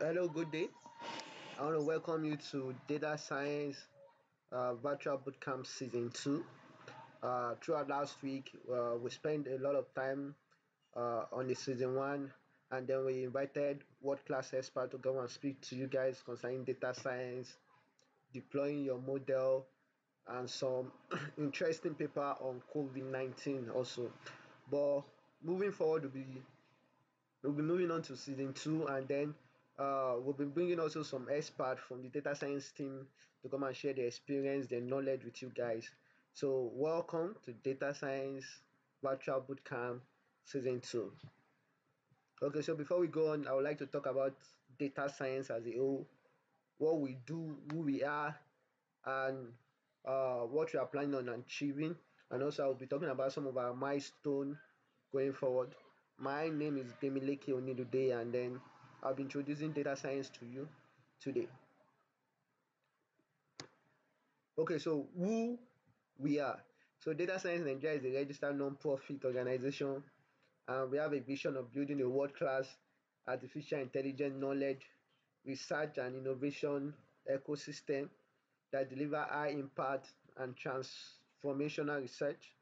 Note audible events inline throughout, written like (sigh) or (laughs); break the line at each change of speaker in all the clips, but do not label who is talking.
Hello, good day. I want to welcome you to Data Science uh, Virtual Bootcamp Season 2. Uh, throughout last week, uh, we spent a lot of time uh, on the Season 1 and then we invited world class experts to come and speak to you guys concerning data science, deploying your model, and some (clears throat) interesting paper on COVID 19 also. But moving forward, we'll be, we'll be moving on to Season 2 and then uh, we'll be bringing also some experts from the data science team to come and share their experience, their knowledge with you guys. So, welcome to Data Science Virtual Bootcamp Season 2. Okay, so before we go on, I would like to talk about data science as a whole, what we do, who we are, and uh, what we are planning on achieving. And also, I'll be talking about some of our milestone going forward. My name is Gbemileke Onilude, and then I'll be introducing data science to you today. Okay, so who we are. So Data Science Nigeria is a registered non-profit organization and we have a vision of building a world-class artificial intelligence knowledge, research and innovation ecosystem that deliver high impact and transformational research,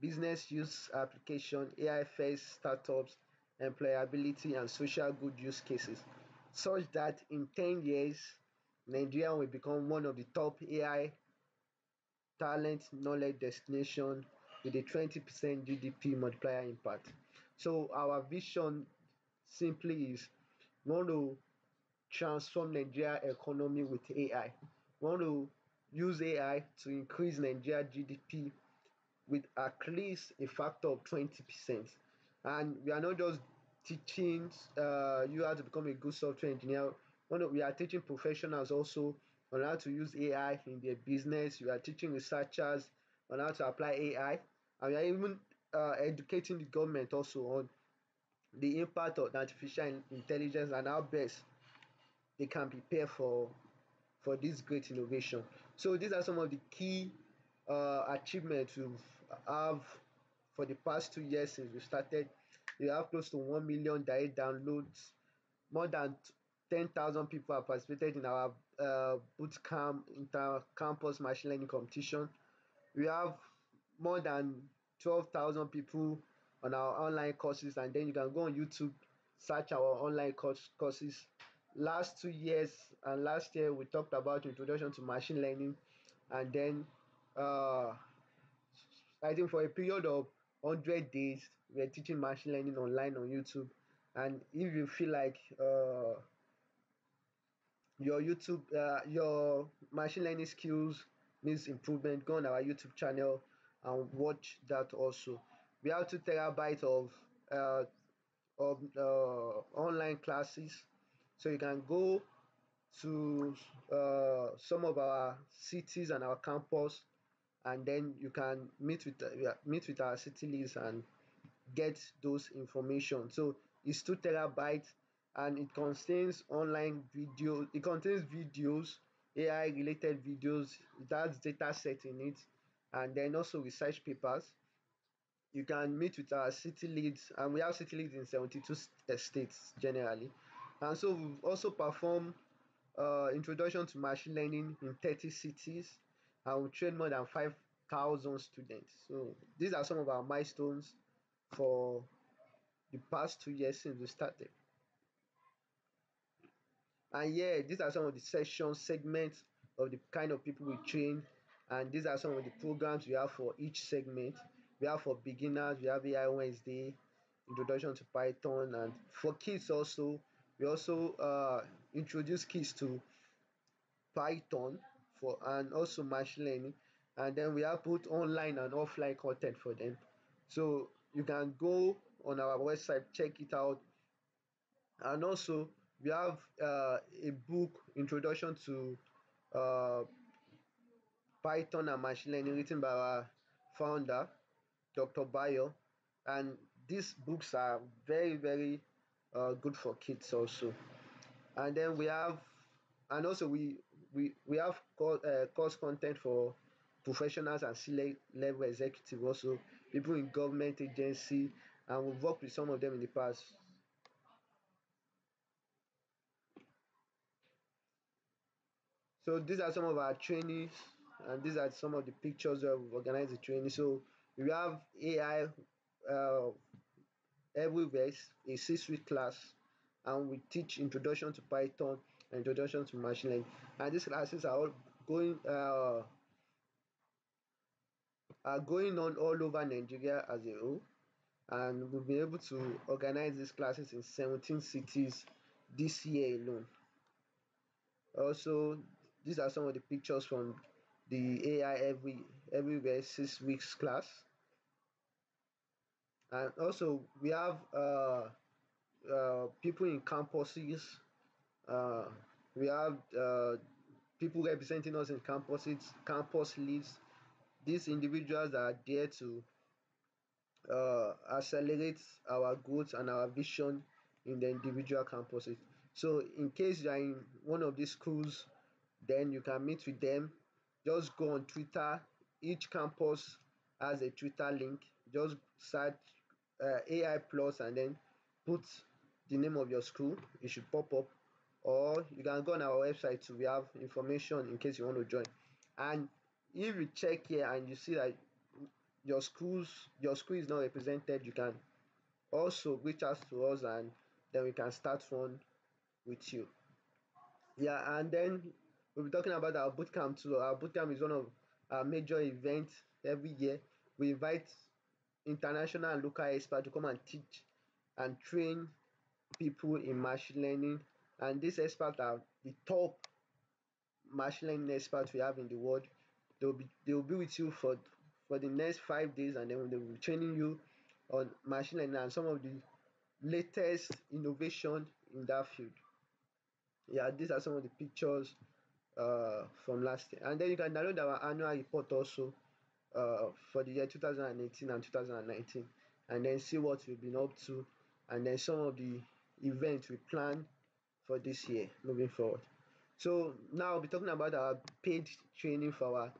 business use application, AI first startups, employability and social good use cases such that in 10 years Nigeria will become one of the top AI talent knowledge destination with a 20% GDP multiplier impact. So our vision simply is we want to transform Nigeria economy with AI. We want to use AI to increase Nigeria GDP with at least a factor of 20%. And we are not just teaching uh, you how to become a good software engineer. We are teaching professionals also on how to use AI in their business. We are teaching researchers on how to apply AI. And we are even uh, educating the government also on the impact of artificial intelligence and how best they can prepare for for this great innovation. So these are some of the key uh, achievements we have for the past two years since we started. We have close to 1 million direct downloads, more than 10,000 people have participated in our uh, bootcamp inter-campus machine learning competition. We have more than 12,000 people on our online courses and then you can go on YouTube, search our online course, courses. Last two years and last year we talked about introduction to machine learning and then uh, I think for a period of 100 days we're teaching machine learning online on YouTube and if you feel like uh, your YouTube, uh, your machine learning skills needs improvement, go on our YouTube channel and watch that also. We have two terabytes of uh, of uh, online classes, so you can go to uh, some of our cities and our campus, and then you can meet with uh, meet with our city leads and get those information. So it's two terabytes and it contains online video it contains videos ai related videos it has data set in it and then also research papers. You can meet with our city leads and we have city leads in 72 states generally. And so we've also performed uh, introduction to machine learning in 30 cities and we trained more than 5,000 students. So these are some of our milestones for the past two years since we started. And yeah these are some of the session segments of the kind of people we train. And these are some of the programs we have for each segment. We have for beginners we have ai wednesday introduction to python and for kids also we also uh, introduce kids to python for and also machine learning. And then we have both online and offline content for them. So you can go on our website check it out. And also we have uh, a book introduction to uh, python and machine learning written by our founder dr bayo. And these books are very very uh, good for kids also. And then we have and also we we we have co- uh, course content for professionals and c level executive also people in government agency and we've worked with some of them in the past. So these are some of our trainings and these are some of the pictures where we've organized the training. So we have ai uh, everywhere a six week class and we teach introduction to python and introduction to machine learning and these classes are all going uh, are going on all over nigeria as a whole. And we've been able to organize these classes in 17 cities this year alone. Also these are some of the pictures from the AI every everywhere six weeks class. And also we have uh, uh, people in campuses uh, we have uh, people representing us in campuses campus leads. These individuals are there to uh, accelerate our growth and our vision in the individual campuses. So in case you are in one of these schools then you can meet with them. Just go on twitter. Each campus has a twitter link. Just search uh, ai plus and then put the name of your school. It should pop up or you can go on our website to we have information in case you want to join. And if you check here and you see that your schools your school is not represented you can also reach out to us and then we can start one with you. Yeah and then we'll be talking about our bootcamp too. Our bootcamp is one of our major events every year. We invite international and local experts to come and teach and train people in machine learning and these experts are the top machine learning experts we have in the world. They will be they will be with you for for the next five days and then they will be training you on machine learning and some of the latest innovation in that field. Yeah these are some of the pictures uh, from last year. And then you can download our annual report also uh, for the year 2018 and 2019 and then see what we've been up to and then some of the events we plan for this year moving forward. So now I'll be talking about our paid training for our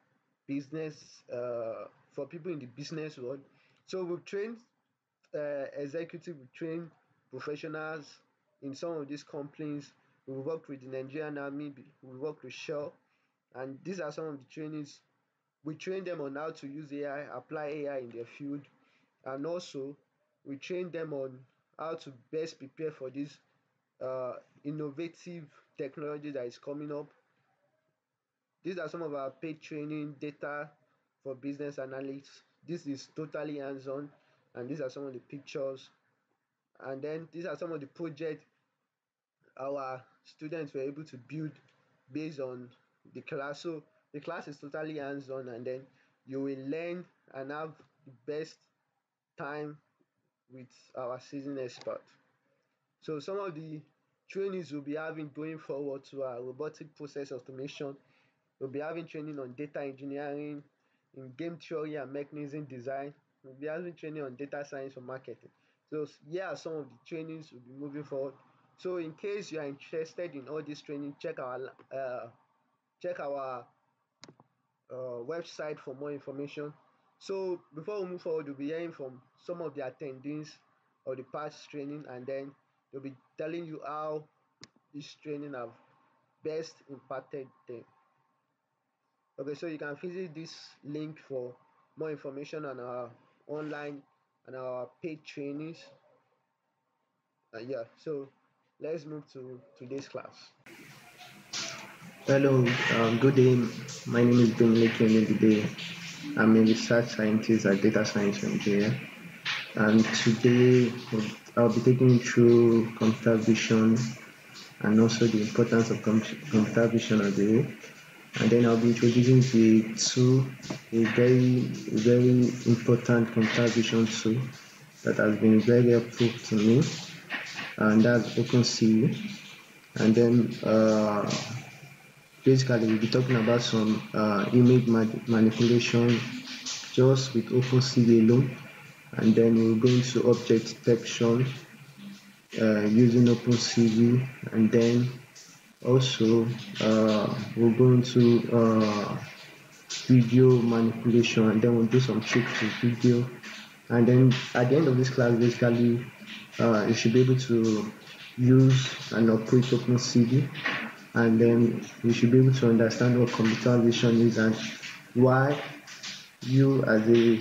business uh, for people in the business world. So we've trained uh, executive we've trained professionals in some of these companies. We worked with the nigerian army we worked with shell and these are some of the trainings. We train them on how to use ai apply ai in their field and also we train them on how to best prepare for this uh, innovative technology that is coming up. These are some of our paid training data for business analysts. This is totally hands-on and these are some of the pictures. And then these are some of the projects our students were able to build based on the class. So the class is totally hands-on and then you will learn and have the best time with our seasoned expert so some of the trainings we'll be having going forward to our robotic process automation. We'll be having training on data engineering in game theory and mechanism design. We'll be having training on data science for marketing. So here are some of the trainings we'll be moving forward. So in case you are interested in all this training check our uh, check our uh, website for more information. So before we move forward we'll be hearing from some of the attendees of the past training and then they'll be telling you how this training have best impacted them okay so you can visit this link for more information on our online and our paid trainings uh, yeah so let's move to today's class
Hello, um, good day. My name is Dominic Today, I'm a research scientist at Data Science Nigeria. And today I'll be taking you through computer vision and also the importance of com computer vision as a whole. And then I'll be introducing the tool, a very, very important computer vision tool that has been very helpful to me, and that's OpenCV. And then uh, basically we'll be talking about some uh, image manipulation just with OpenCV alone and then we'll go into object detection uh, using OpenCV. And then also uh, we'll go into uh, video manipulation. And then we'll do some tricks with video. And then at the end of this class basically uh, you should be able to use and operate OpenCV. And then you should be able to understand what computer vision is and why you as a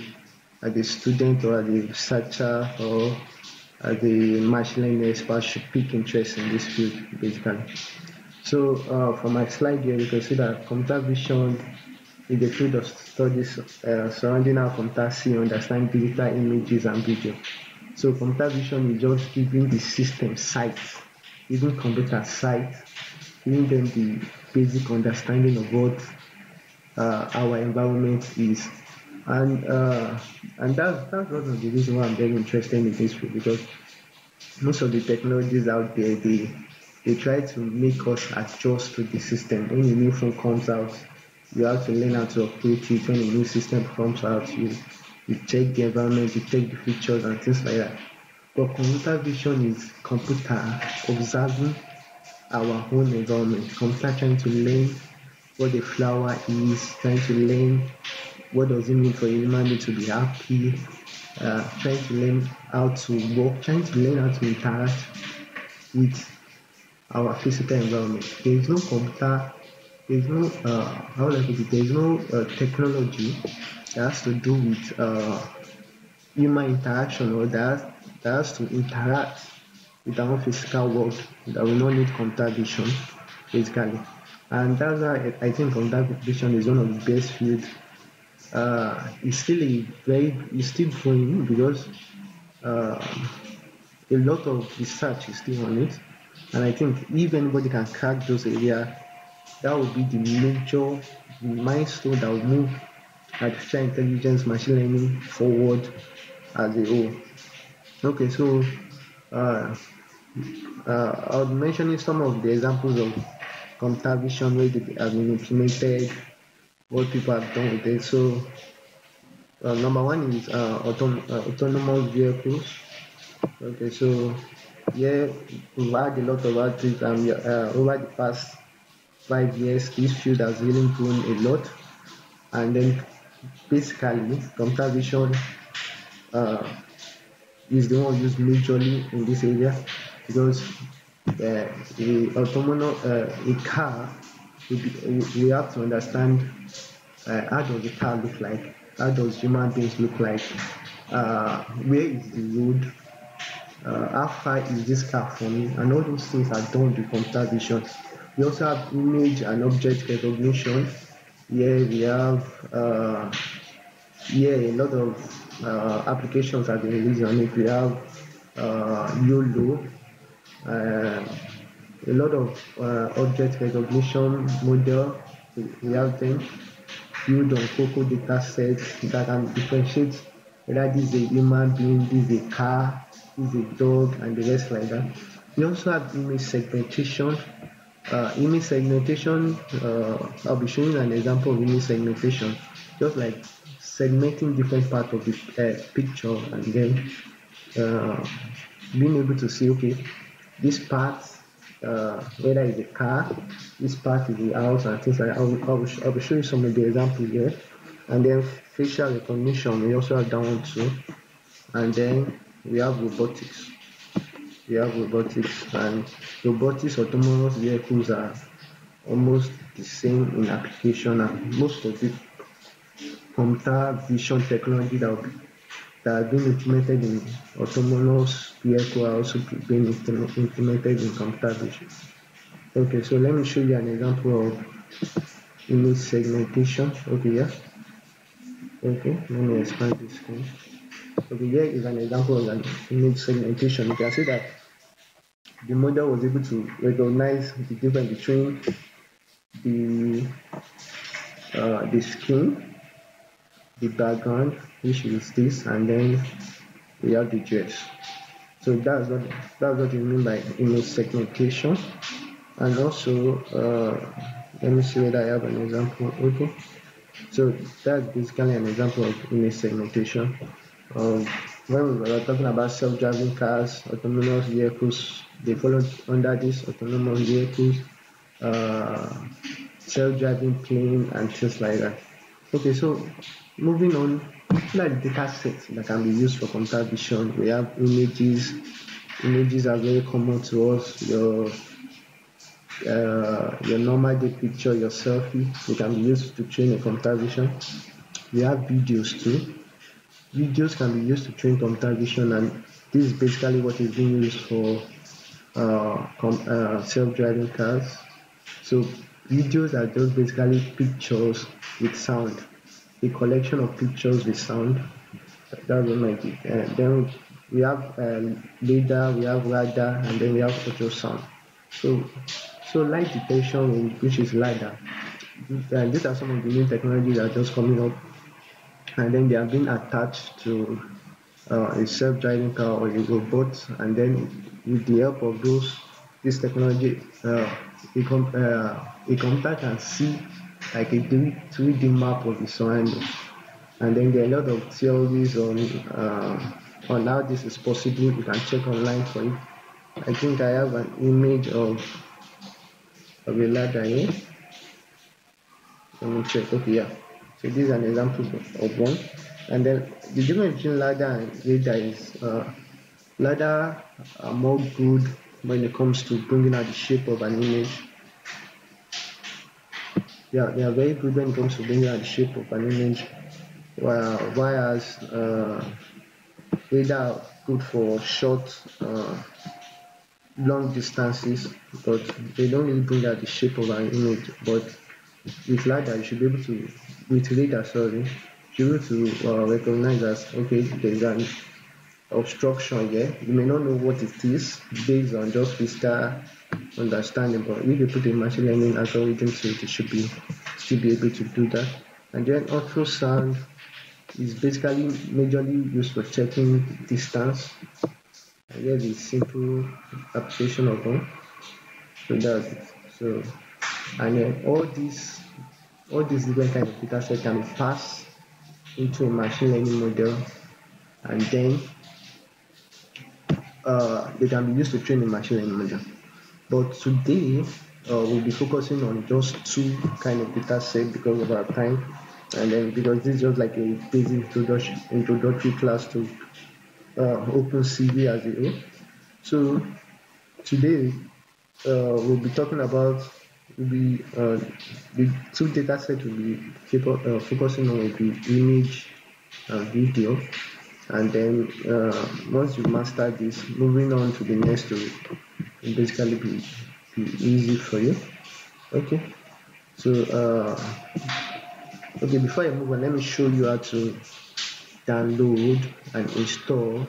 as a student or as a researcher or as a machine learning expert should pick interest in this field basically. So uh, for my slide here, you can see that computer vision is the field of studies uh, surrounding how computers see, understand digital images and video. So computer vision is just giving the system sight, giving computer sight, giving them the basic understanding of what uh, our environment is and uh, and that's that's one of the reasons why I'm very interested in this field because most of the technologies out there they they try to make us adjust to the system. When a new phone comes out, you have to learn how to operate it. When a new system comes out, you you check the environment, you check the features and things like that. But computer vision is computer observing our own environment. Computer trying to learn what the flower is, trying to learn what does it mean for a human being to be happy, uh, trying to learn how to work, trying to learn how to interact with our physical environment. There is no computer, there is no, uh, how would I put it, there is no uh, technology that has to do with uh, human interaction or that, that has to interact with our physical world that will not need computer vision, basically. And that's why I think computer vision is one of the best fields uh, it's still a very it's still growing because uh, a lot of research is still on it. And i think if anybody can crack those areas that would be the major milestone that will move artificial intelligence machine learning forward as a whole. Okay so uh, uh, I'll mentioning some of the examples of computer vision where they have been implemented what people have done with it. So uh, number one is uh, autom- uh, autonomous vehicles. Okay, so yeah, we've had a lot of um, uh, over the past five years. This field has really grown a lot, and then basically computer vision uh, is the one used majorly in this area because uh, the autonomous a car we, we have to understand uh, how does the car look like, how does human beings look like, uh, where is the road, uh, how far is this car from me, and all those things are done with computer vision. We also have image and object recognition. Here we have uh, here a lot of uh, applications have been released on it. We have uh, YOLO, uh, a lot of uh, object recognition model. We have them build on Coco data sets that can differentiate whether this is a human being, this is a car, this is a dog, and the rest like that. We also have image segmentation. Uh, image segmentation, uh, I'll be showing an example of image segmentation, just like segmenting different parts of the uh, picture and then uh, being able to see, okay, this part uh, whether it's a car, this part is the house and things like that. I will, I, will, I will show you some of the examples here. And then facial recognition, we also have that one too. And then we have robotics. We have robotics and robotics autonomous vehicles are almost the same in application and most of the computer vision technology that will be that have been implemented in autonomous vehicle are also being implemented in computer vision. Okay, so let me show you an example of image segmentation. Okay, yeah. Okay, let me expand this screen. Okay, here is an example of an image segmentation. You can see that the model was able to recognize the difference between the uh, the skin, the background, which is this and then we have the dress. So that's what that's what you mean by image segmentation. And also uh, let me see whether I have an example okay? So that's basically an example of image segmentation. Um, when we were talking about self-driving cars autonomous vehicles they follow under this autonomous vehicles uh, self-driving plane and things like that. Okay so moving on like data sets that can be used for computer vision. We have images. Images are very common to us. Your uh, your normal day picture, your selfie. They can be used to train a computer vision. We have videos too. Videos can be used to train computer vision, and this is basically what is being used for uh, uh, self-driving cars. So videos are just basically pictures with sound, a collection of pictures with sound. That's what my uh, then we have radar, we have radar, and then we have ultrasound. So, so light detection, which is LiDAR. And these are some of the new technologies that are just coming up, and then they are being attached to uh, a self-driving car or a robot, and then with the help of those this technology, uh, a, com- uh, a computer can see like a 3D map of the surroundings. And then there are a lot of theories on uh, on how this is possible. You can check online for it. I think I have an image of of a LiDAR here. Let me check. Okay, yeah. So this is an example of one. And then the difference between LiDAR and radar is uh, LiDAR are more good when it comes to bringing out the shape of an image. Yeah, they are very good when it comes to bringing out the shape of an image. Whereas uh, radar good for short, uh, long distances, but they don't really bring out the shape of an image. But with LiDAR, you should be able to, with radar, sorry, you able to uh, recognize that okay, there's an obstruction here. You may not know what it is based on just physical understanding, but if you put a machine learning algorithm to it, should be should be able to do that. And then ultrasound is basically majorly used for checking distance. And here's a simple application of them So that's it. So and then all these all these different kind of data set can be passed into a machine learning model and then uh, they can be used to train a machine learning model. But today uh, we'll be focusing on just two kind of data set because of our time and then because this is just like a basic introduction introductory class to uh, OpenCV as a whole. So today uh, we'll be talking about we'll be uh, the two data sets will be uh, focusing on will be image and video and then uh, once you master this moving on to the next will, basically be, be easy for you. Okay. So uh, okay before I move on let me show you how to download and install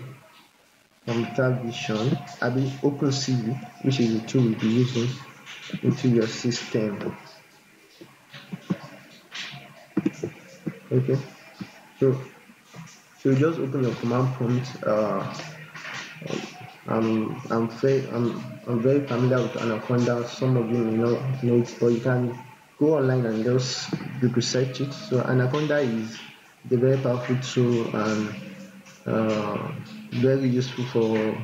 computer vision I mean OpenCV which is the tool we'll be using into your system. Okay. So so just open your command prompt uh, I'm I'm very I'm, I'm very familiar with Anaconda some of you may know, know it but you can go online and just research it so Anaconda is a very powerful tool and uh, very useful for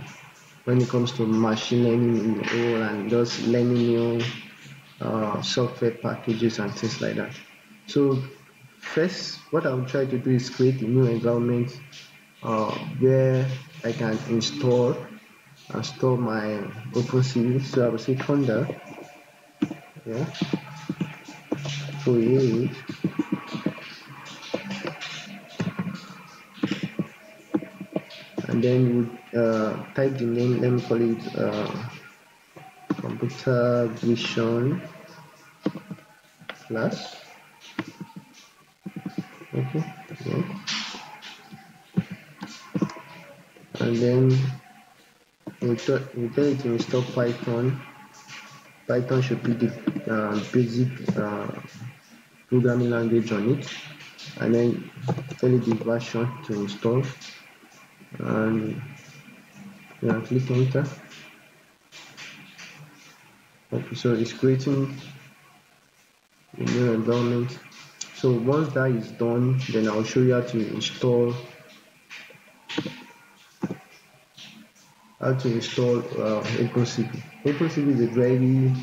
when it comes to machine learning in all and just learning new uh, software packages and things like that. So first, what I will try to do is create a new environment uh, where I can install and store my OpenCV. So I will say conda, yeah, create. And then you uh, type the name let me call it uh, computer vision class okay yeah. and then we tell, we it to install python. Python should be the uh, basic uh, programming language on it. And then tell it the version to install. And yeah, click enter. Okay so it's creating a new environment so once that is done then I'll show you how to install how to install uh, OpenCV. OpenCV is a very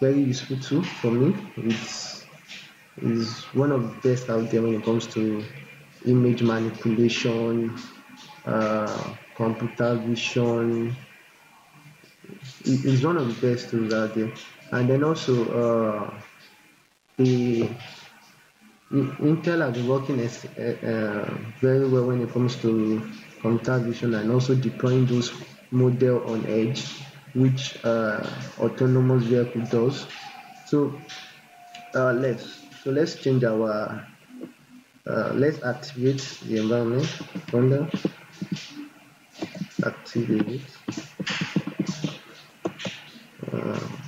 very useful tool for me. It's is one of the best out there when it comes to image manipulation, uh, computer vision, it's one of the best tools out there. And then also uh, the Intel has been working uh, very well when it comes to computer vision and also deploying those model on edge, which uh, autonomous vehicle does. So uh, let's so let's change our uh, let's activate the environment. conda activate. Uh,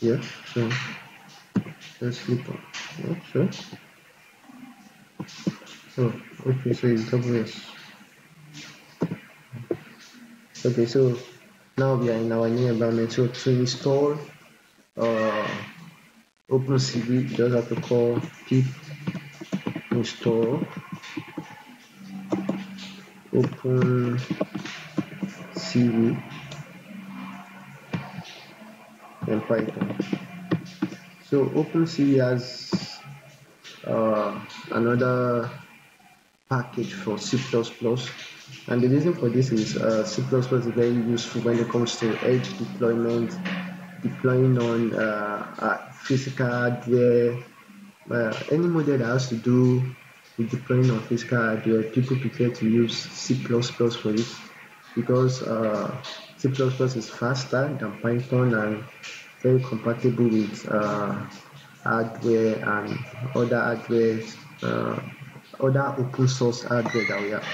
yeah so let's click on. Yeah, sure. So okay so it's WS okay so now we are in our new environment. So to install uh, OpenCV just have to call pip install. Open and python. So opencv has uh, another package for c++ and the reason for this is uh, c++ is very useful when it comes to edge deployment deploying on uh, physical hardware. Uh, any model that has to do with deploying on physical hardware, people prefer to use C++ for it because uh, C++ is faster than Python and very compatible with uh, hardware and other hardware, uh, other open source hardware that we have.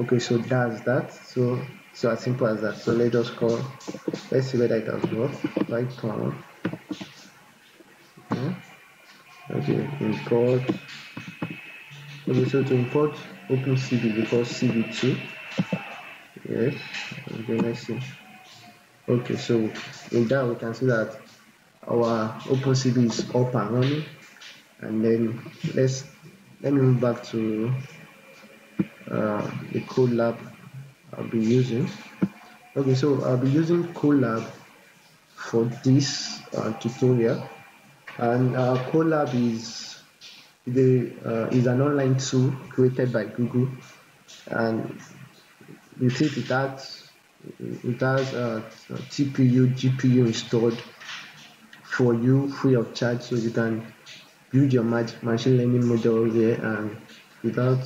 Okay, so that's that. So so as simple as that. So let us call. Let's see whether it does work. Python. Okay okay import okay so to import opencv because cv2 yes then let's see okay so in that we can see that our opencv is up and running. And then let's let me move back to uh, the Colab I'll be using. Okay so I'll be using Colab for this uh, tutorial. And uh, Colab is the uh, is an online tool created by Google, and you see it has it has a TPU GPU installed for you free of charge, so you can build your machine learning model here and without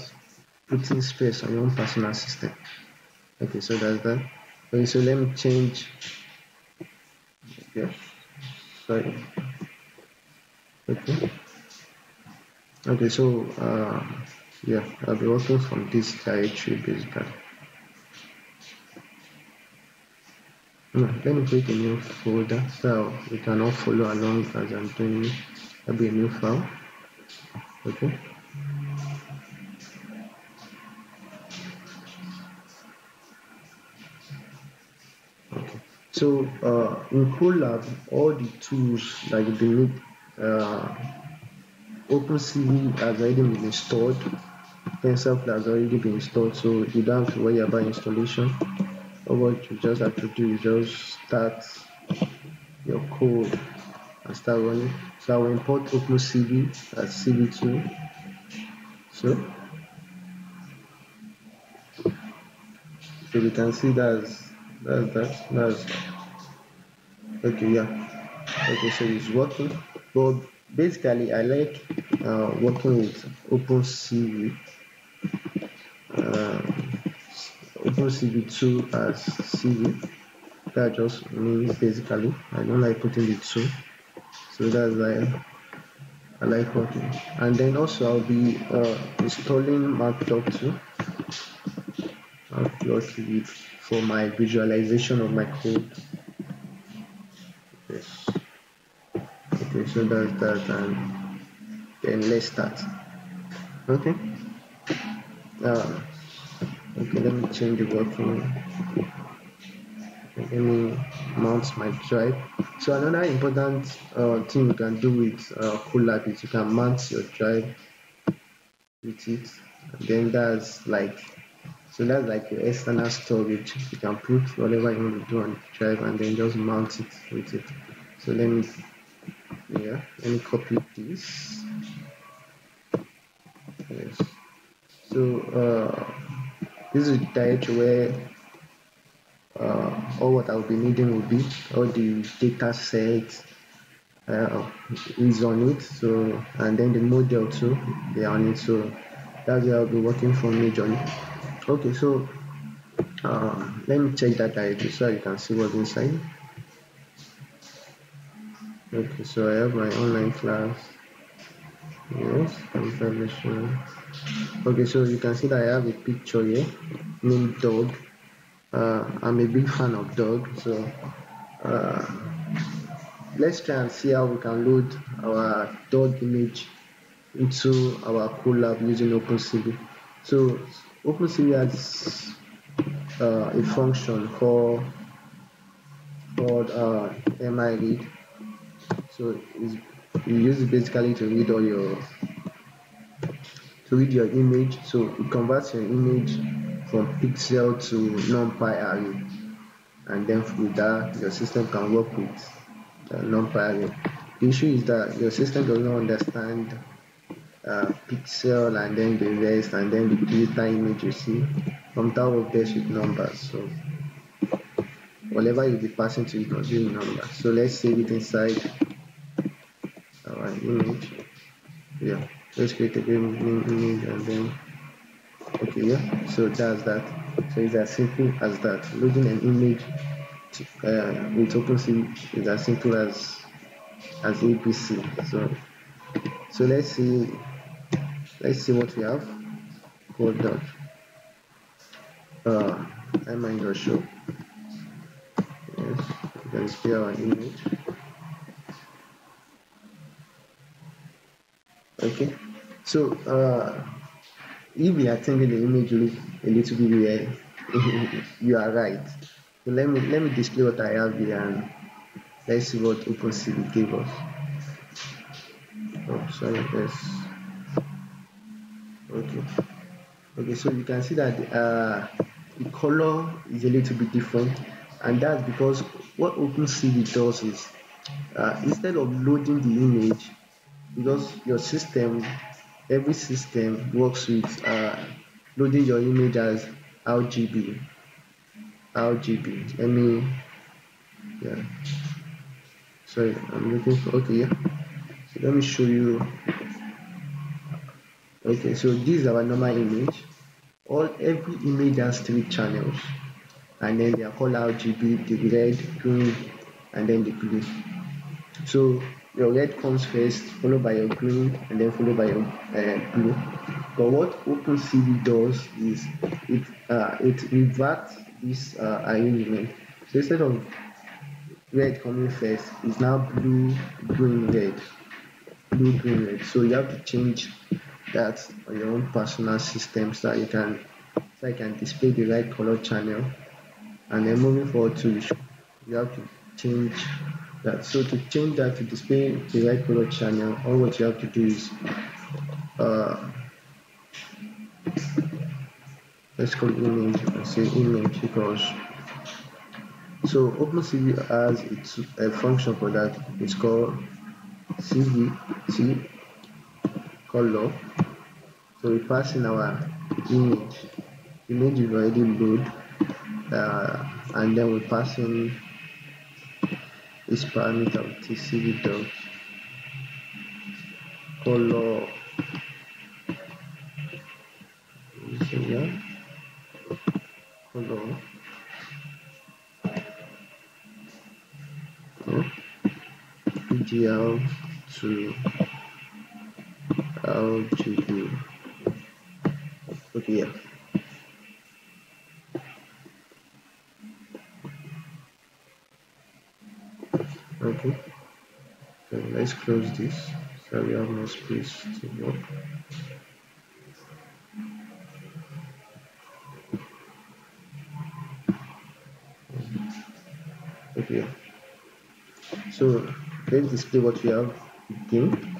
putting space on your own personal system. Okay, so that's that. Okay, so let me change. Okay, sorry okay okay so uh, yeah I'll be working from this directory basically now, let me create a new folder so we can all follow along as I'm doing it. That'll be a new file okay okay so uh, in Colab all the tools like the uh, OpenCV has already been installed. TensorFlow has already been installed, so you don't have to worry about installation. Or what you just have to do is just start your code and start running. So I will import OpenCV as CV2. So, so we can see that's that's that that's okay yeah okay so it's working but basically I like uh, working with OpenCV uh, OpenCV2 as CV that just means basically I don't like putting the two. So that's why I like working. And then also I'll be uh, installing Matplotlib Matplotlib for my visualization of my code. Yes. okay so that's that and then let's start. Okay. Uh, okay let me change the working. Let me mount my drive. So another important uh, thing you can do with uh, Colab is you can mount your drive with it. And then that's like so that's like your external storage. You can put whatever you want to do on the drive and then just mount it with it. So let me yeah let me copy this. Yes. So uh this is the directory where uh, all what I'll be needing will be all the data sets uh, is on it so and then the model too they are on it so that's where I'll be working for majorly okay so uh, let me check that directory so you can see what's inside. Okay so I have my online class yes confirmation. Okay so you can see that I have a picture here named dog uh, I'm a big fan of dog so uh, let's try and see how we can load our dog image into our Colab using OpenCV. So OpenCV has uh, a function called called uh, so you use it basically to read all your to read your image. So it converts your image from pixel to numpy array. And then with that your system can work with uh, numpy array. The issue is that your system does not understand uh, pixel and then the rest and then the digital image you see. From that of best with numbers. So whatever you'll be passing to it must be in numbers. So let's save it inside image yeah let's create a new image and then okay yeah so that's that. So it's as simple as that. Loading an image to, uh, with OpenCV is as simple as as ABC so so let's see let's see what we have. Code dot uh i show. Yes you can see our image okay. So uh if we are thinking the image look a little bit weird (laughs) you are right. So let me let me display what i have here and let's see what OpenCV gave us. Oh sorry yes okay. Okay so you can see that uh, the color is a little bit different and that's because what OpenCV does is uh, instead of loading the image because your system every system works with uh, loading your image as RGB RGB let me yeah. Sorry I'm looking for okay yeah. So let me show you. Okay so this is our normal image. All every image has three channels. And then they are called RGB the red green and then the blue. So your red comes first followed by your green and then followed by your uh, blue. But what OpenCV does is it uh, it reverts this uh, arrangement. So instead of red coming first it's now blue green red. Blue green red. So you have to change that on your own personal system so that you can so you can display the right color channel. And then moving forward to you have to change that so to change that to display the right color channel all what you have to do is uh, let's call image and say image because so OpenCV has its a function for that it's called CVT color so we pass in our image image is already load uh, and then we pass in this parameter of TCV dot color color yeah. BGR to RGB okay yeah so let's close this so we have no space to work okay. So let's display what we have again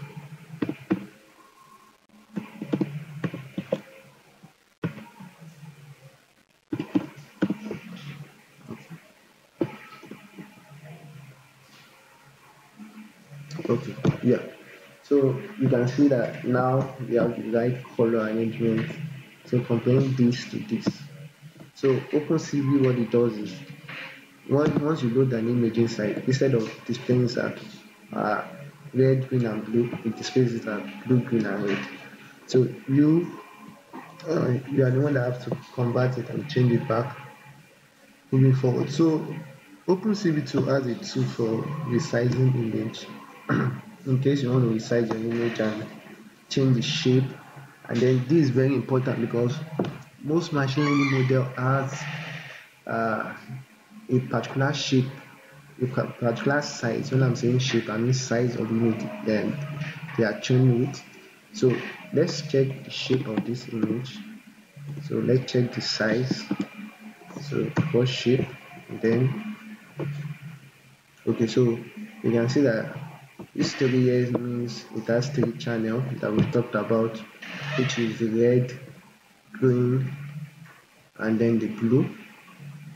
see that now we have the right color arrangement so comparing this to this So OpenCV, what it does is once you load an image inside, instead of displaying that uh, red, green, and blue, it displays it as blue, green, and red. So you uh, you are the one that have to convert it and change it back moving forward. So OpenCV2 has a tool for resizing image (clears throat) in case you want to resize your image and change the shape. And then this is very important because most machine learning model has uh, a particular shape a particular size. When i'm saying shape i mean size of image then they are training with. So let's check the shape of this image. So let's check the size. So what shape then okay so you can see that this three here means it has channel that we talked about which is the red green and then the blue.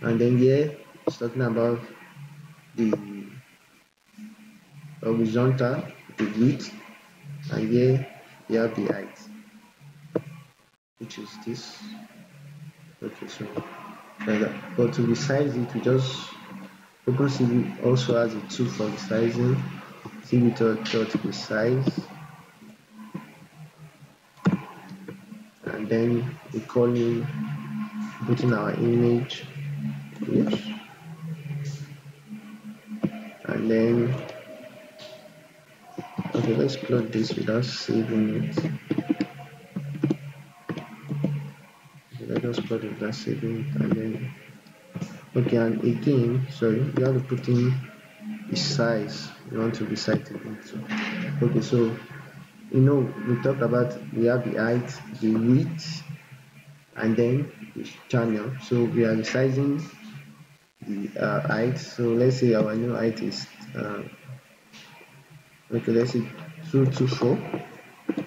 And then here it's talking about the horizontal the width and here you have the height which is this. Okay so but to resize it we just OpenCV also has a tool for resizing CV dot resize and then we call in putting our image oops, and then okay let's plot this without saving it. Let us plot it without saving it and then okay and again sorry you have to put in the size you want to resize it into okay so you know we talked about we have the height the width and then the channel. So we are resizing the uh, height. So let's say our new height is uh, okay let's say 224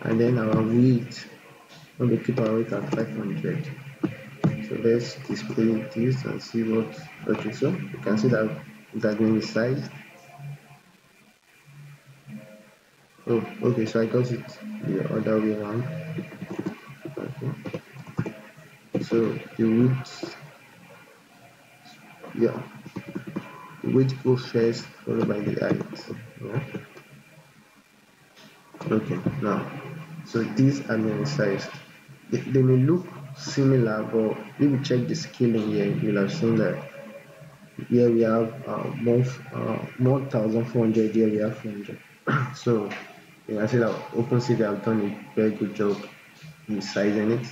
and then our width we keep our width at 500 so let's display this and see what okay so you can see that it has been resized oh okay so I got it the other way around. Okay. So the width yeah. The width goes first followed by the height yeah okay now so these are resized they, they may look similar but if you check the scaling here you'll have seen that here we have uh, more uh, more 1400 here we have 400 (coughs) so can see that OpenCV have done a very good job in sizing it.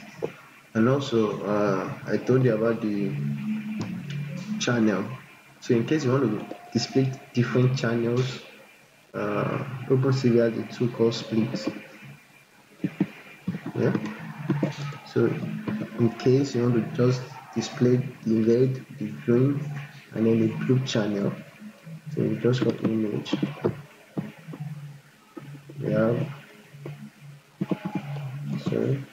And also uh, I told you about the channel. So in case you want to display different channels uh, OpenCV has a tool called split yeah? So in case you want to just display the red the green and then the blue channel. So you just got image have sorry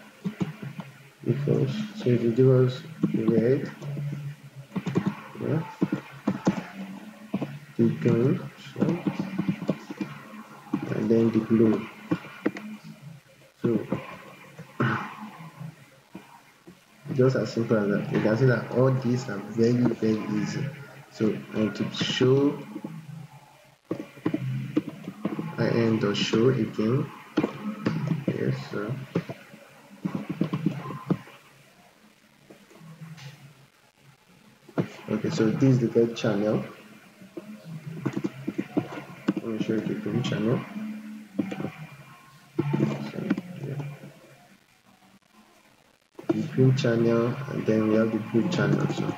equals so it equals red yeah the green so and then the blue so (clears throat) just as simple as that. You can see that all these are very very easy. So and to show I end the show again. Yes sir. Okay so this is the red channel. Let me show you the green channel green channel and then we have the blue channel so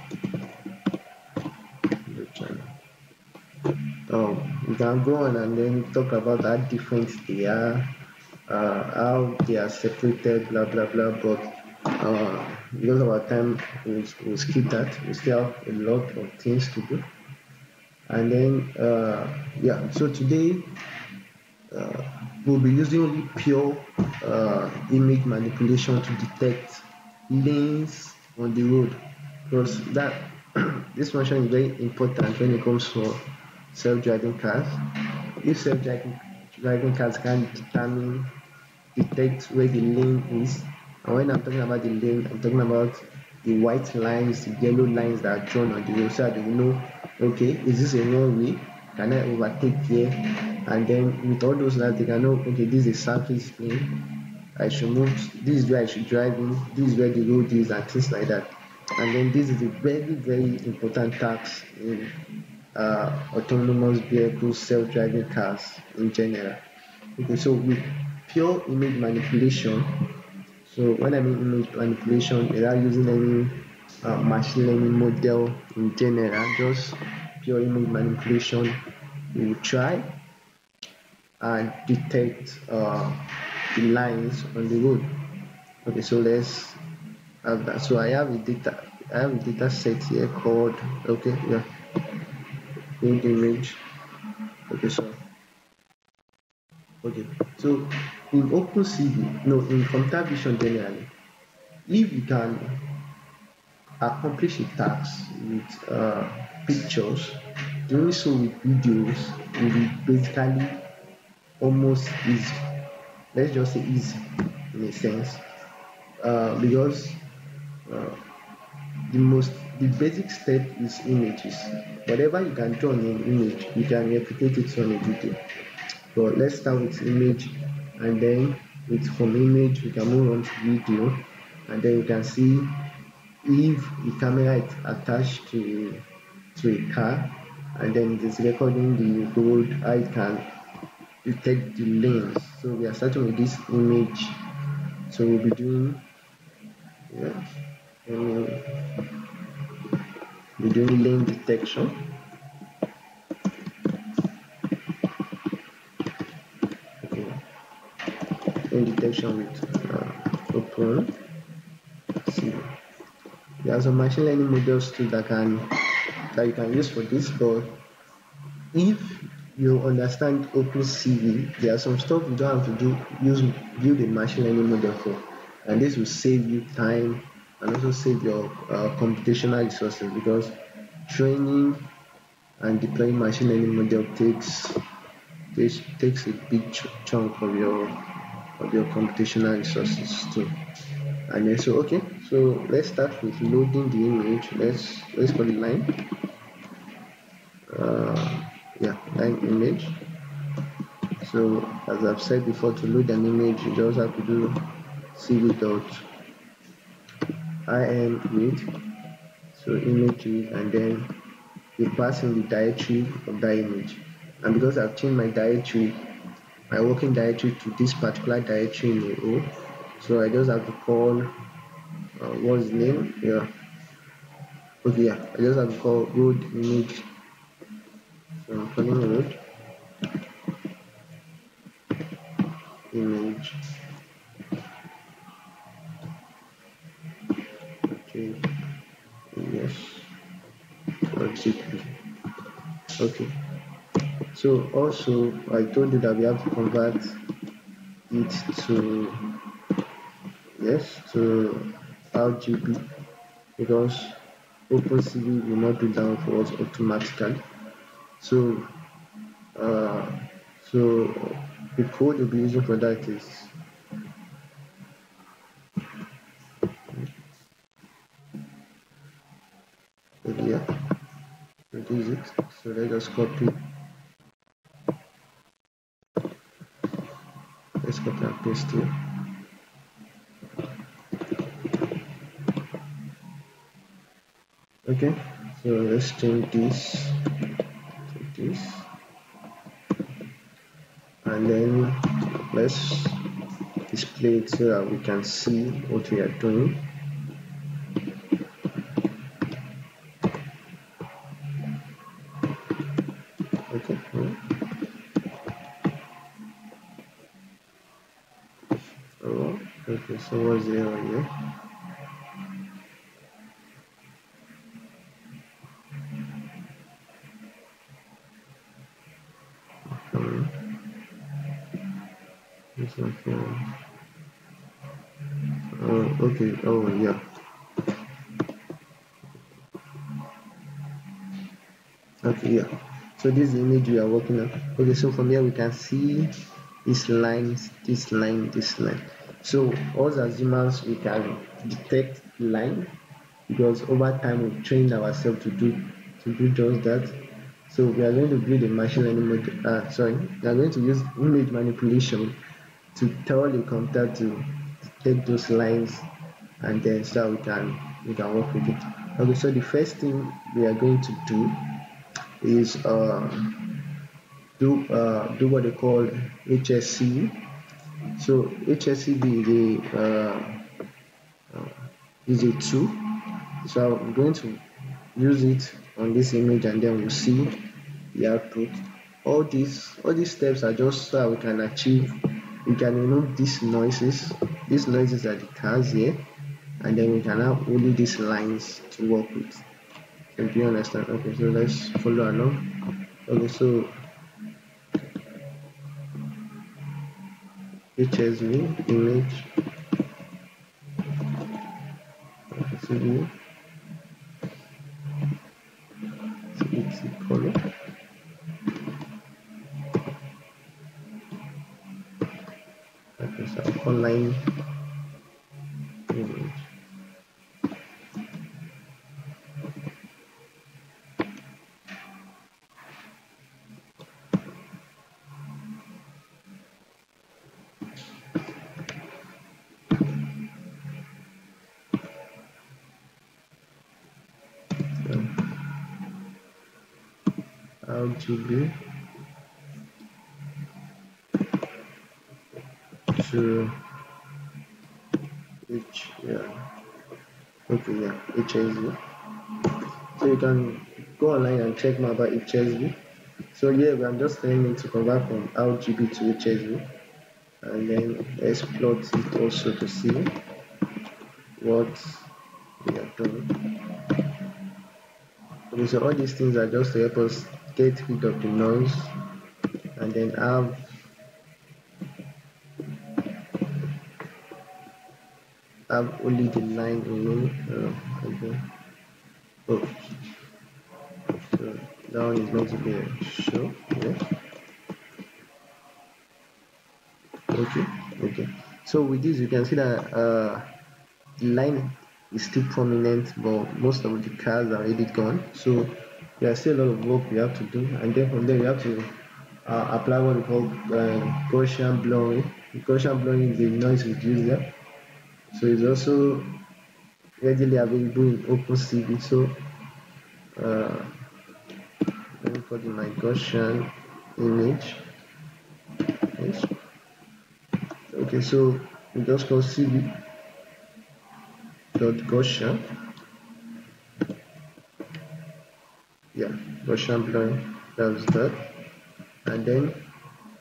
can go on and then talk about how different they are uh, how they are separated blah blah blah but uh, because of our time we'll, we'll skip that. We still have a lot of things to do. And then uh, yeah so today uh, we'll be using pure uh, image manipulation to detect lanes on the road. Because that (clears throat) this function is very important when it comes to self-driving cars if self-driving driving cars can determine detect where the lane is and when i'm talking about the lane i'm talking about the white lines, the yellow lines that are drawn on the road so that they know, okay, is this a wrong way? Can I overtake here? And then with all those lines, they can know, okay, this is a surface lane. I should move, this is where I should drive in, this is where the road is, and things like that. And then this is a very, very important task in uh, autonomous vehicles, self-driving cars in general. Okay, so with pure image manipulation, so when I mean image manipulation, without using any uh, machine learning model in general, just pure image manipulation, we will try and detect uh, the lines on the road. Okay, so let's have that. So I have a data, I have a data set here called okay, yeah, image. Okay, so okay, so in OpenCV, no, in computer vision generally, if you can accomplish a task with uh, pictures, doing so with videos will be basically almost easy. Let's just say easy in a sense, uh, because uh, the most the basic step is images. Whatever you can draw on an image, you can replicate it on a video. But let's start with image and then with from image we can move on to video and then you can see if the camera is attached to to a car and then it is recording the road I can detect the lanes so we are starting with this image so we'll be doing yeah um, we're doing lane detection. Okay. Lane detection with uh, open. See. There are some machine learning models too that can that you can use for this but if you understand OpenCV, there are some stuff you don't have to do use build a machine learning model for. And this will save you time and also save your uh, computational resources because training and deploying machine learning model takes takes, takes a big ch chunk of your of your computational resources too. And then so okay so let's start with loading the image. Let's let's call it line. Uh, yeah line image. So as I've said before to load an image you just have to do cv dot im read so image and then you pass in the directory of that image and because I've changed my directory my working directory to this particular directory in the O. So I just have to call uh, what's the name? Yeah. Okay, yeah. I just have to call road image. So I'm calling road image. Okay. Yes. Okay so also I told you that we have to convert it to yes to RGB because OpenCV will not do that for us automatically so uh, so the code we'll be using for that is reduce it so let us copy. Let's copy and paste here okay so let's change this. To this. And then let's display it so that we can see what we are doing so what's the error here hmm. it's okay. Oh, okay. Oh, yeah. Okay, yeah. So this image we are working on. Okay, so from here we can see this line, this line, this line. So all as humans we can detect line because over time we've trained ourselves to do to do just that. So we are going to build a machine learning model. Uh, sorry, we are going to use image manipulation to tell the computer to take those lines and then so we can we can work with it. Okay, so the first thing we are going to do is uh, do uh, do what they call HSV. So HSCV is a uh, uh, is a tool. So I'm going to use it on this image and then we'll see the output. All these all these steps are just so we can achieve we can remove these noises. These noises are the cars here and then we can have only these lines to work with. Do you understand? Okay, so let's follow along. Okay, so HSV image. CV CVT color. Okay so online RGB to H yeah. Okay yeah HSV so you can go online and check more about HSV so yeah I'm just telling you to convert from RGB to HSV and then let's plot it also to see what we are doing okay so all these things are just to help us get rid of the noise and then have have only the line remaining uh, okay. oh so that one is going to be a show okay okay. So with this you can see that uh the line is still prominent but most of the cars are already gone. So there's still a lot of work we have to do and then from there we have to uh, apply what we call uh, Gaussian blurring. Gaussian blurring is a noise reducer so it's also readily available in OpenCV so uh, let me put in my Gaussian image. Yes. okay so we just call CV dot Gaussian yeah blurring that's that and then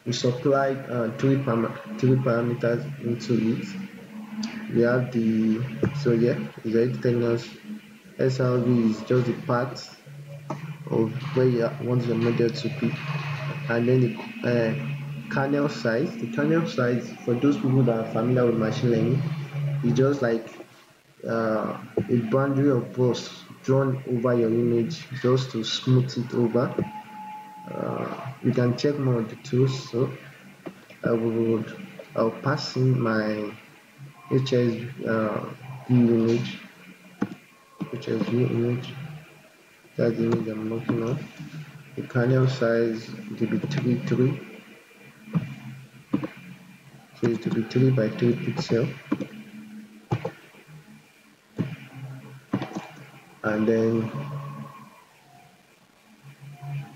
we supply uh, three, param three parameters into it. We have the so yeah telling us SRV is just the part of where you want the model to be. And then the uh, kernel size the kernel size for those people that are familiar with machine learning is just like uh, a boundary of burst drawn over your image just to smooth it over. Uh, you can check more of the tools so I would I'll pass in my HSV uh, image. HSV image. That's the image I'm working on. The kernel size to be 3 3 so it to be 3 by 3 pixel and then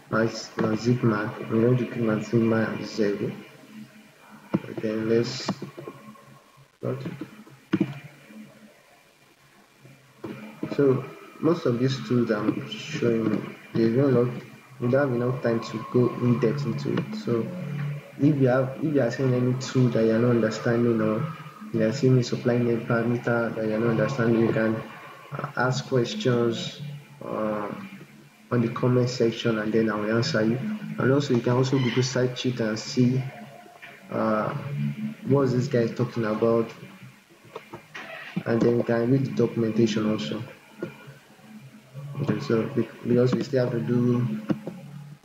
my, my zip I'm going to keep my zip mark at 0 then let's plot so most of these tools I'm showing there's no lot we don't have enough time to go in depth into it. So if you have if you are seeing any tool that you're not understanding or you are seeing a supply name parameter that you're not understanding you can ask questions uh, on the comment section and then I will answer you. And also you can also Google search it and see uh, what this guy is talking about. And then you can read the documentation also. Okay so because we still have to do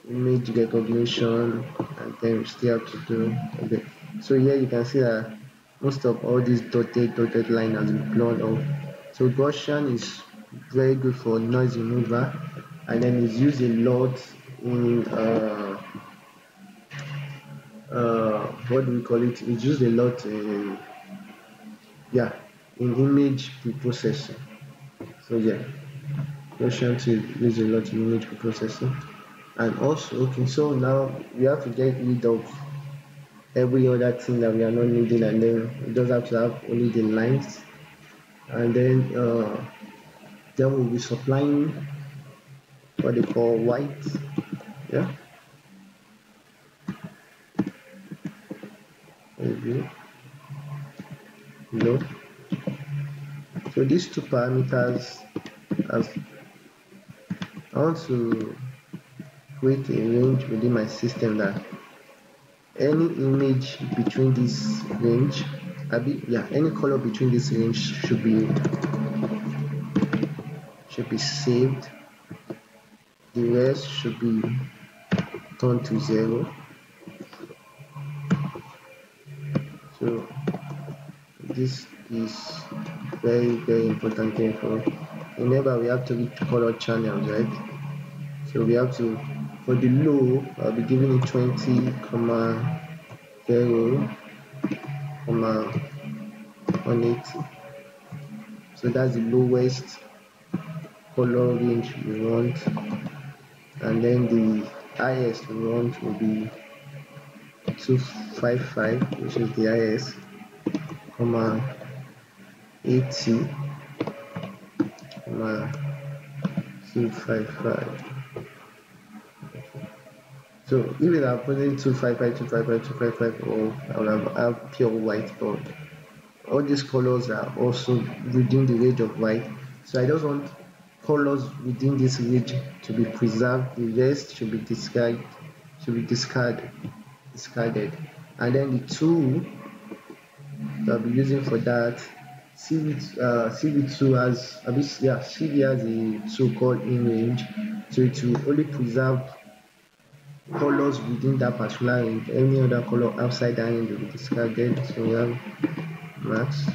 image recognition and then we still have to do okay. So here you can see that most of all these dotted dotted line has been blown off so Gaussian is very good for noise removal. And then it's used a lot in uh, uh, what do we call it? It's used a lot in yeah in image preprocessing. So yeah Gaussian is used a lot in image preprocessing. And also okay so now we have to get rid of every other thing that we are not needing and then we just have to have only the lines and then uh, then we'll be supplying what they call white yeah? Maybe. Low so these two parameters as I want to create a range within my system that any image between this range be, yeah any color between this range should be should be saved. The rest should be turned to zero. So this is very very important thing for remember we have to color channels right? So we have to for the low I'll be giving it 20 comma 0 comma uh, 180 so that's the lowest color range we want. And then the highest we want will be 255 which is the highest comma 80 comma 255 so even if are putting 255, 255, 255, or I will have, have pure white board. All these colors are also within the range of white. So I just want colors within this range to be preserved. The rest should be discarded. Should be discarded. Discarded. And then the tool that I'll be using for that CV, uh, CV2 has, yeah, CV has a tool called InRange, so it will only preserve colors within that particular range any other color outside that range will be discarded so we have max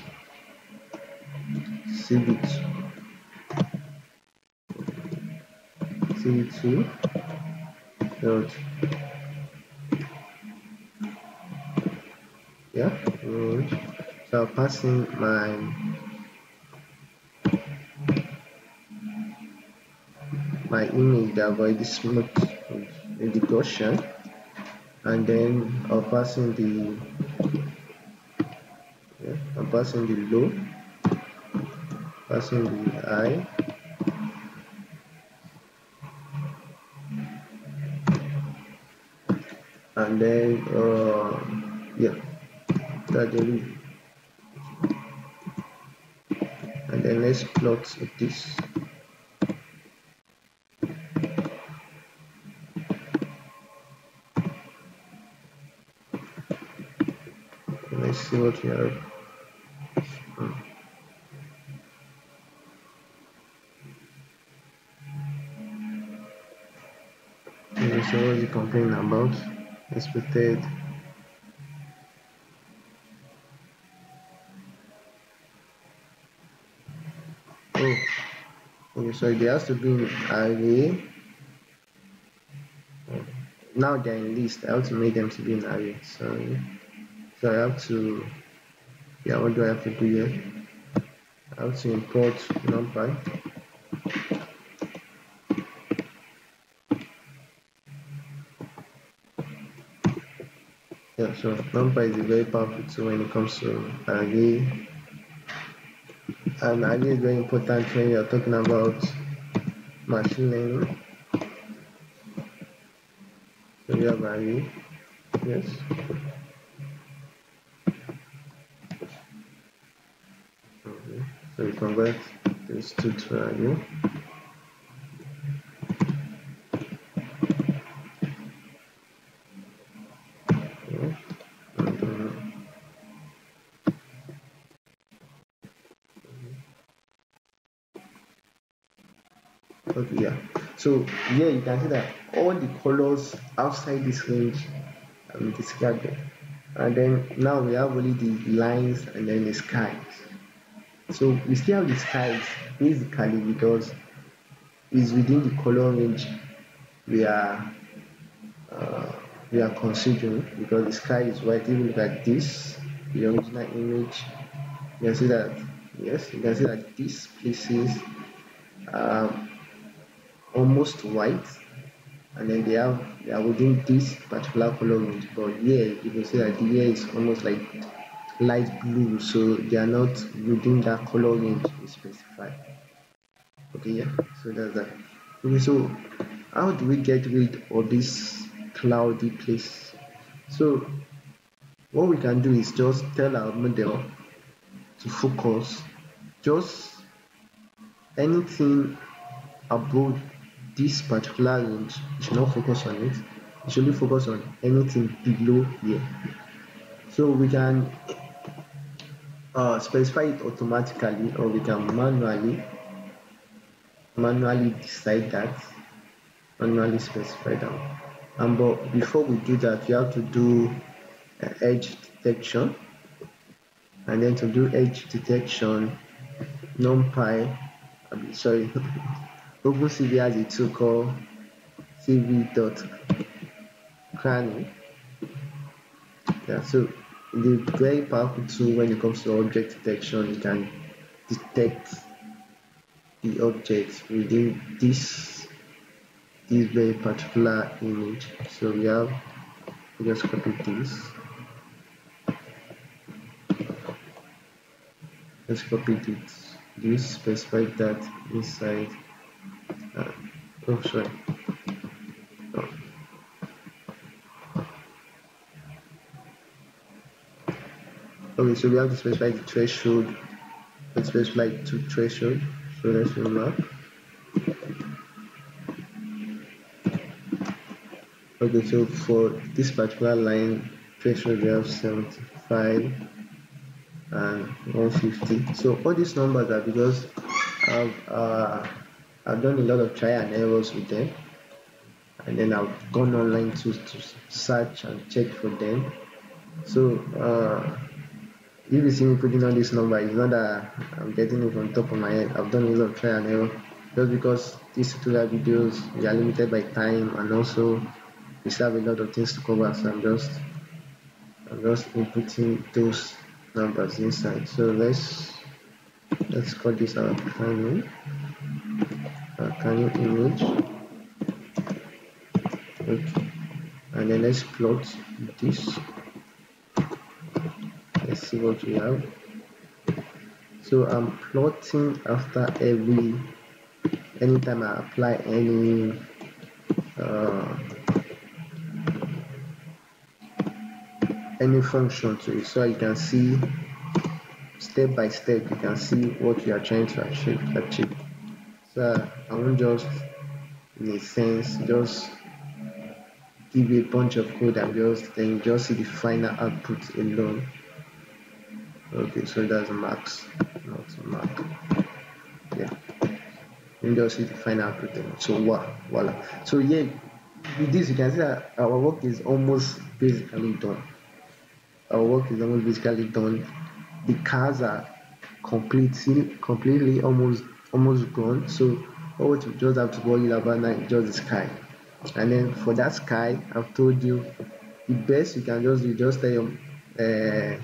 cv2 cv2 dot yeah range so I'll pass in my my image that avoid smooth in the Gaussian and then I'll pass in the yeah, I'm passing the low passing the high and then uh, yeah gradually and then let's plot this see what we have. Okay, so what he complaining about? Expected. Oh, okay, so they has to be an array. Now they're in list. I have to make them to be in array. Sorry. So I have to, yeah, what do I have to do here? I have to import numpy. Yeah, so numpy is a very powerful tool when it comes to array. And array is very important when you're talking about machine learning. So we have array, yes. So we convert this to value. Okay, yeah. So here you can see that all the colors outside this range are discarded. And then now we have only the lines and then the skies. So we still have the skies basically because it's within the color range we are uh, we are considering because the sky is white. even at this, the original image, you can see that yes, you can see that these places are almost white and then they have they are within this particular color range but here you can see that the here is almost like light blue so they are not within that color range specified okay yeah so that's that. Okay so how do we get rid of this cloudy place? So what we can do is just tell our model to focus just anything above this particular range. You should not focus on it. You should only focus on anything below here. So we can uh, specify it automatically or we can manually manually decide that manually specify that and but before we do that we have to do uh, edge detection and then to do edge detection numpy I'm sorry (laughs) OpenCV has a tool called cv.Canny. Yeah, so the very powerful tool when it comes to object detection. You can detect the object within this this very particular image. So we have we just copy this. Let's copy this. This specify that inside uh, oh sorry okay so we have to specify the threshold let's specify two threshold. So let's remove okay so for this particular line threshold we have 75 and 150 so all these numbers are because of uh, I've done a lot of try and errors with them. And then I've gone online to, to search and check for them. So uh, if you see me putting on this number it's not that I'm getting it from top of my head. I've done a lot of trial and error. Just because these tutorial videos we are limited by time and also we still have a lot of things to cover. So I'm just I'm just inputting those numbers inside. So let's let's call this our primary uh, can image. Okay. And then let's plot this see what we have. So I'm plotting after every anytime I apply any uh, any function to it. So you can see step by step you can see what you are trying to achieve, achieve. so I won't just in a sense just give you a bunch of code and just then you just see the final output alone okay so that's max. Not mark yeah. You just see the final alone. so what voila. So yeah with this you can see that our work is almost basically done. Our work is almost basically done. The cars are completely completely almost almost gone. So all we just have to worry about now is just the sky. And then for that sky i've told you the best you can just do just tell your uh,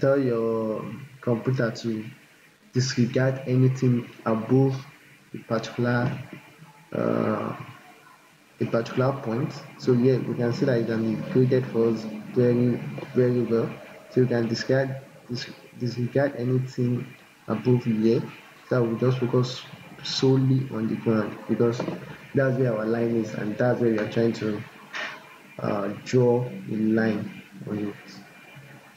tell your computer to disregard anything above a particular uh, a particular point. So yeah we can see that it can be graded for us very very well. So you can discard dis disregard anything above here. So we just focus solely on the ground because that's where our line is and that's where we are trying to uh, draw a line on it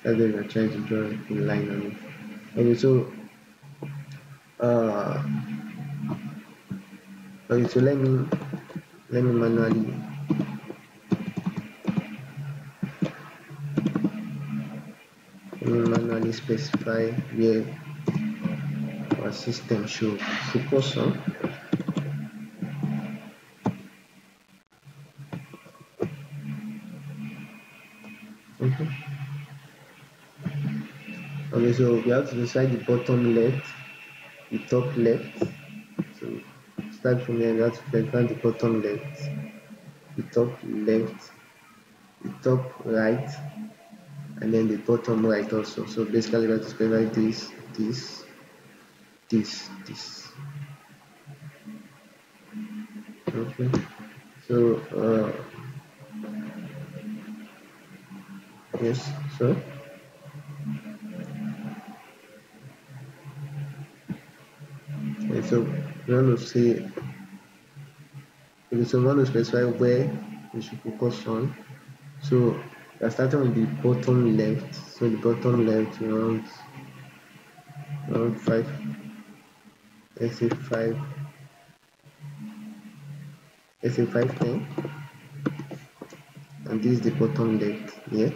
that's where we are trying to draw a line on it okay so uh, okay so let me let me manually let me manually specify where our system should focus on okay so we have to decide the bottom left, the top left. So start from here, we have to specify the bottom left, the top left, the top right, and then the bottom right also. So basically we have to specify this, this, this, this. Okay, so uh, yes, so. So we want to okay, so we want to specify where we should focus on. So we are starting with the bottom left. So the bottom left around around five. Let's say five. Let's say five ten. And this is the bottom left. Yeah.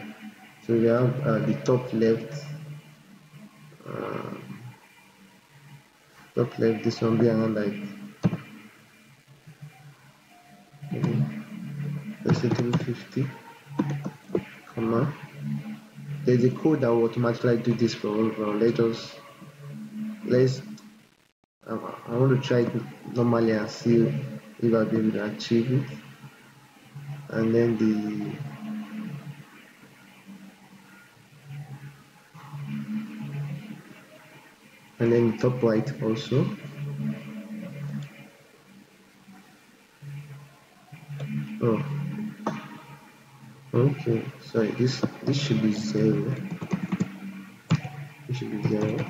So we have uh, the top left. Uh, top left. This one be around light Maybe, let's say 350 comma there's a code that will automatically do this for all of us let us let's I, I want to try it normally and see if I'll be able to achieve it. And then the and then the top right also. Oh. Okay. Sorry this this should be zero. This should be zero.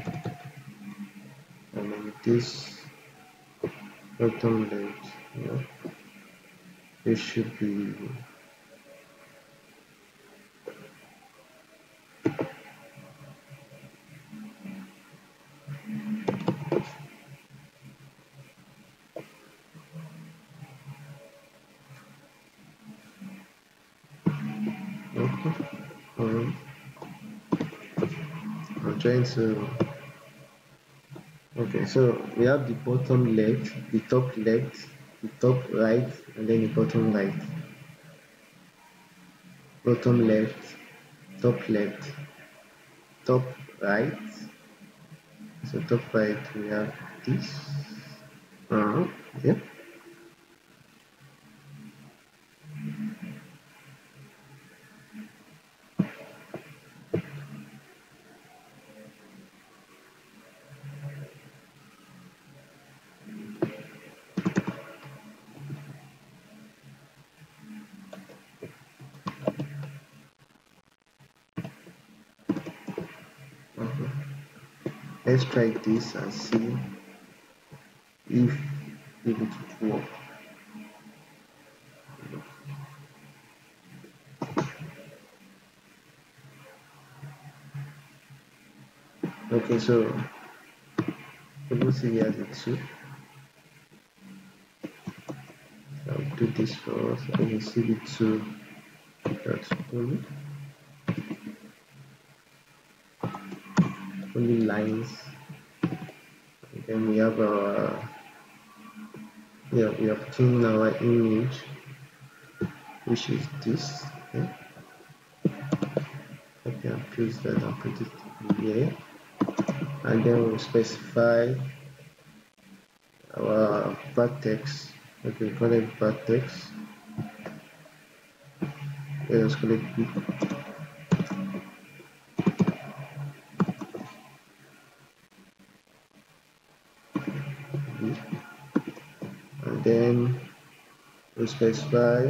And then this bottom left yeah. This should be Trying to okay so we have the bottom left the top left the top right and then the bottom right. Bottom left top left top right. So top right we have this. Uh, yeah let's try this and see if it would work okay so let me see here? The two I'll do this first. I can see the two that's only. Only lines and we have our yeah we have obtained our image which is this okay okay I'll paste that and put it here and then we'll specify our vertex okay call it vertex let us call it specify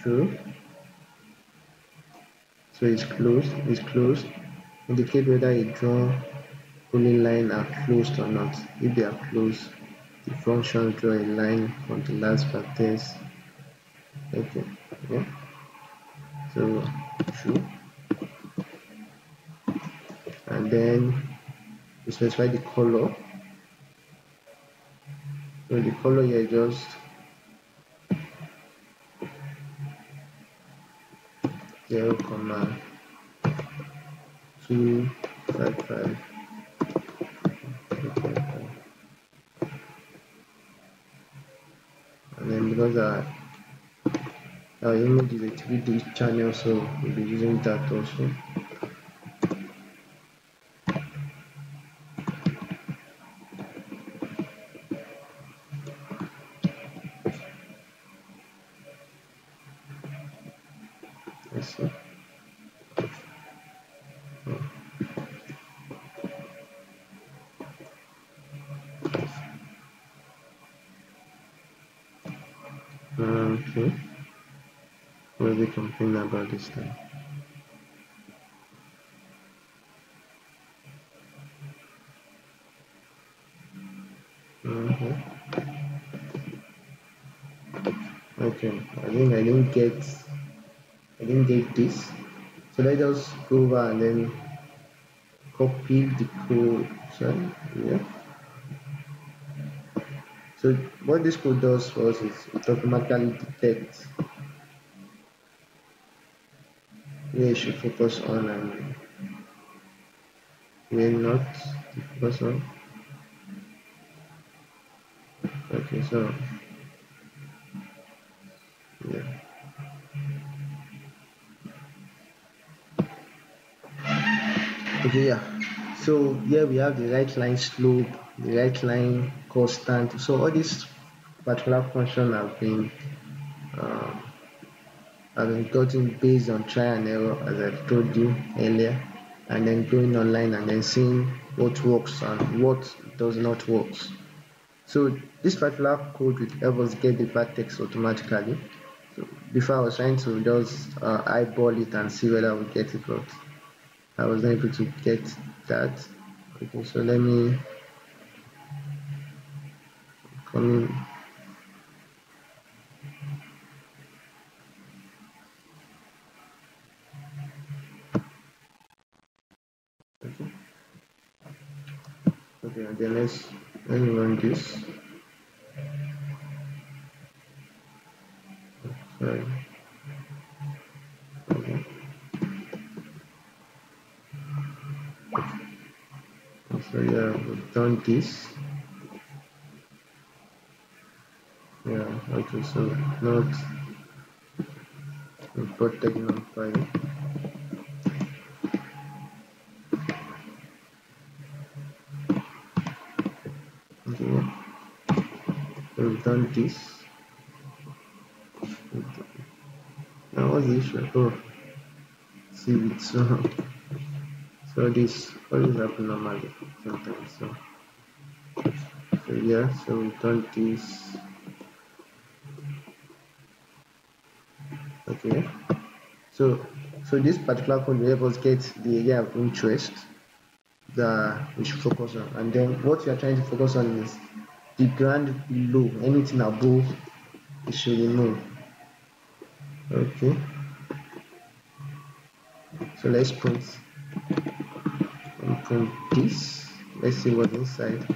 true so it's closed it's closed. Indicate whether a drawn polyline are closed or not. If they are closed the function draw a line from the last vertex okay yeah so true and then we specify the color. So the color here just zero comma two five five. And then because our our image is a 3D channel so we'll be using that also time? Mm-hmm. Okay, I think I didn't get I didn't get this. So let us go over and then copy the code. Sorry, yeah. So what this code does for us is it automatically detects you should focus on and where not focus on. Okay, so yeah. Okay, yeah. So here we have the right line slope, the right line constant. So all these particular functions have been uh, have been gotten based on trial and error, as I've told you earlier, and then going online and then seeing what works and what does not work. So this particular code will help us get the vertex automatically. So before I was trying to just uh, eyeball it and see whether I would get it, but I was not able to get that. Okay, so let me come in. Okay, then let's let me run this. Sorry. Okay. So yeah, we've done this. Yeah, okay, so not import tagging file. Okay, done this. Now what's the issue? Oh, see it so so this always happen normally? Sometimes so. So yeah so done this okay. So so this particular code will help us get the area of interest that we should focus on. And then what we are trying to focus on is the ground below anything above it should remove okay. So let's print print this. Let's see what's inside.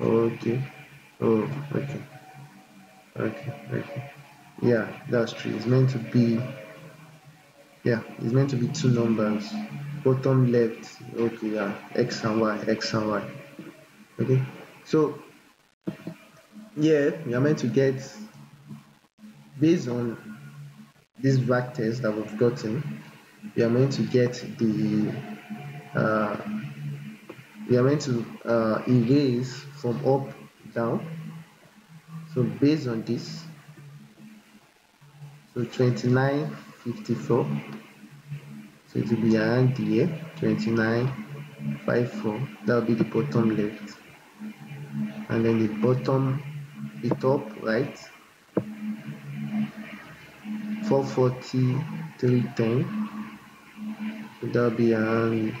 Okay. Oh okay. Okay okay. Yeah that's true. It's meant to be yeah it's meant to be two numbers bottom left. Okay yeah. X and y x and y. Okay. So yeah we are meant to get based on this vectors that we've gotten we are meant to get the uh, we are meant to uh, erase from up down. So based on this so 29 54 so it will be around here 29 54 that will be the bottom left. And then the bottom the top right? 440 310 so that'll be around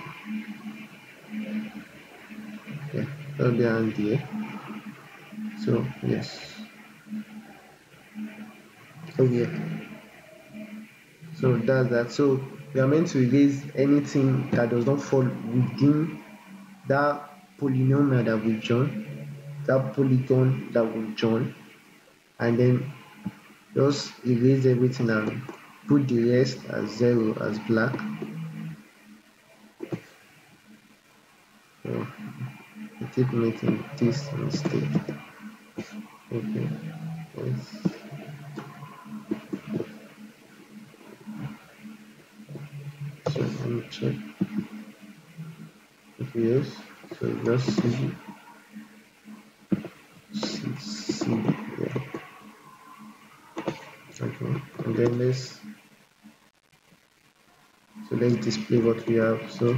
yeah that'll be around here so yes. Oh yeah so that's that. So we are meant to erase anything that does not fall within that polynomial that we've drawn that polygon that we've drawn and then just erase everything and put the rest as zero as black. So I keep making this mistake. Okay so okay yes so just see, see yeah. Then let's so let's display what we have. So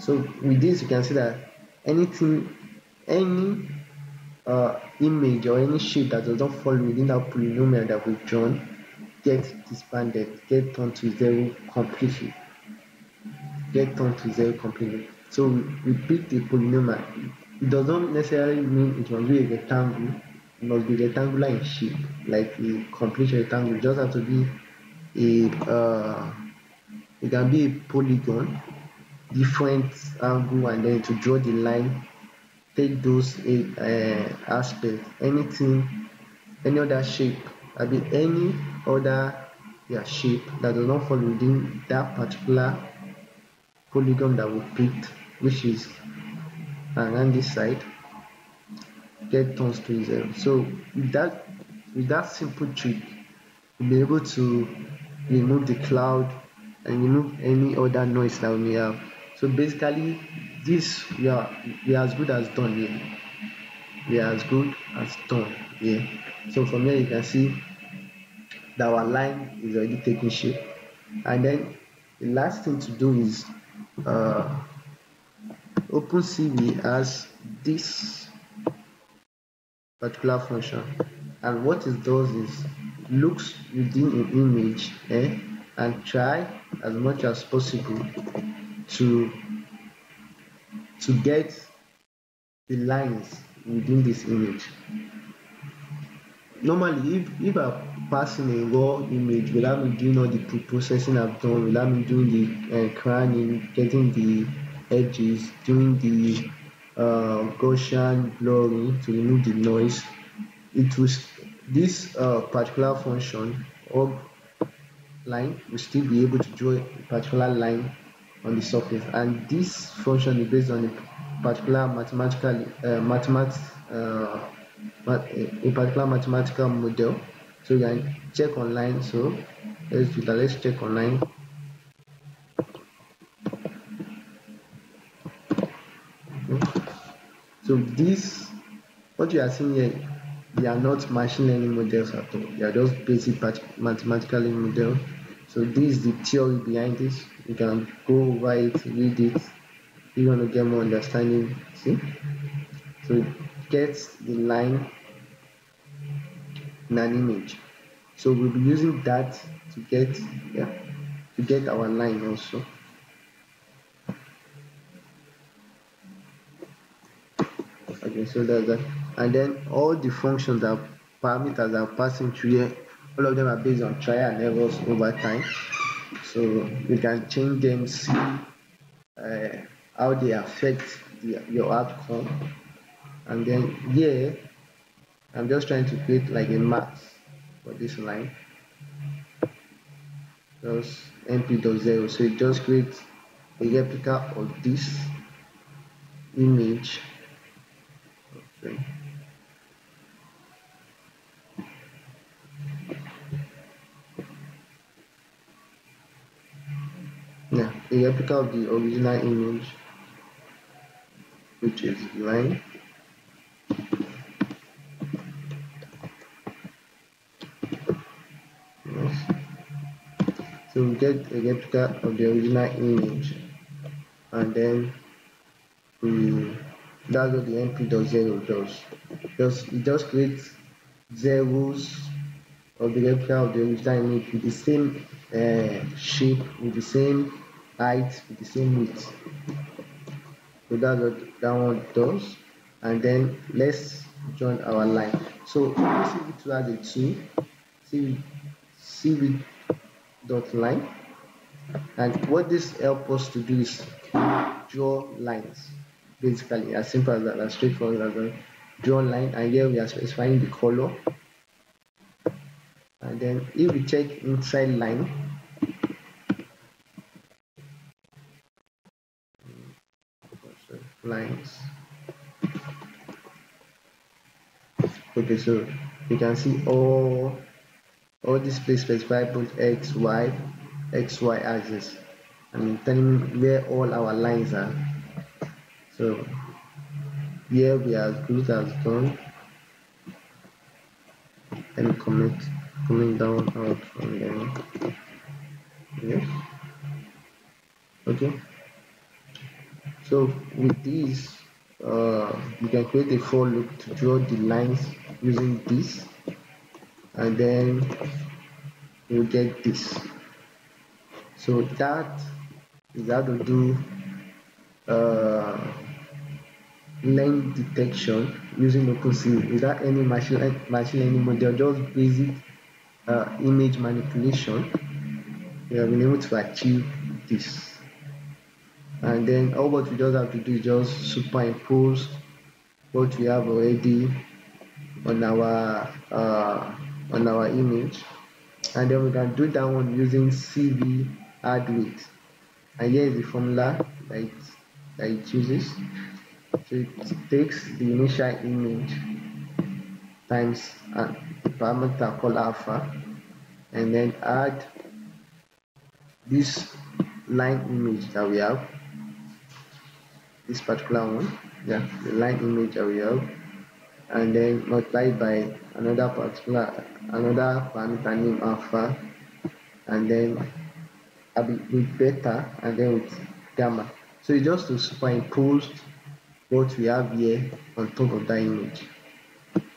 so with this you can see that anything any uh, image or any shape that does not fall within that polynomial that we've drawn get disbanded get turned to zero completely get turned to zero completely so we, we pick the polynomial. It does not necessarily mean it must be a rectangle. It must be rectangular in shape like a complete rectangle. It just have to be a uh, it can be a polygon different angle and then to draw the line take those uh, aspects anything any other shape I mean any other yeah, shape that does not fall within that particular polygon that we picked which is around this side get turns to zero. So with that with that simple trick you'll be able to remove the cloud and remove any other noise that we have. So basically this we are we are as good as done here. We are as good as done here. So from here you can see that our line is already taking shape. And then the last thing to do is uh, OpenCV has this particular function. And what it does is looks within an image eh, and try as much as possible to to get the lines within this image normally if if i'm passing a raw image without me doing all the pre-processing i've done? Without me doing the uh, crowning getting the edges doing the uh, gaussian blurring to remove the noise? It was this uh, particular function or line will still be able to draw a particular line on the surface. And this function is based on a particular mathematical uh, mathematics uh, a particular mathematical model. So you can check online. So let's do that. Let's check online. So this what you are seeing here they are not machine learning models at all. They are just basic mathematical models so this is the theory behind this. You can go over read it. You want to get more understanding see? So get the line in an image. So we'll be using that to get yeah to get our line also. Okay so that's that and then all the functions that parameters are passing through here all of them are based on trial and errors over time. So you can change them see uh, how they affect the, your outcome and then here I'm just trying to create like a mask for this line. Just np.0 so it just creates a replica of this image. Okay. yeah a replica of the original image which is line so we get a replica of the original image. And then we that's what the np.0 does. Just it just creates zeros of the replica of the original image with the same uh, shape with the same height with the same width. So that's what that one does and then let's join our line. So cv2 has a two cv cv dot line. And what this helps us to do is draw lines. Basically as simple as that as straightforward as that. Draw line and here we are specifying the color. And then if we check inside line lines okay so you can see all all this place specify both x y x y axis. And telling where all our lines are. So here we are good as done. Me comment coming down out from there. Yes. Okay. So with this uh, you can create a for loop to draw the lines using this and then you get this so that is how to do uh, line detection using OpenCV without any machine, machine learning model, just basic uh, image manipulation. We have been able to achieve this. And then all what we just have to do is just superimpose what we have already on our uh, on our image, and then we can do that one using CV add weight. And here is the formula that it, that it uses. So it takes the initial image times a parameter called alpha and then add this line image that we have this particular one yeah the line image that we have and then multiply by another particular another parameter named alpha and then with beta and then with gamma. So it's just to superimpose what we have here on top of that image.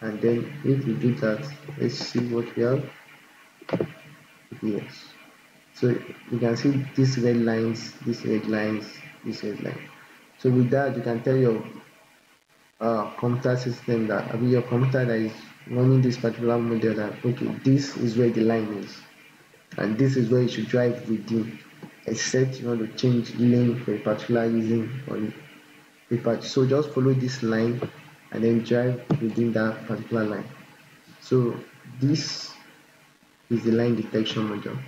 And then if we do that let's see what we have yes so you can see these red lines these red lines this red line so with that you can tell your uh, computer system that I mean your computer that is running this particular model that okay this is where the line is. And this is where you should drive within except you want to change the lane for a particular reason on paper so just follow this line and then drive within that particular line. So this is the line detection module.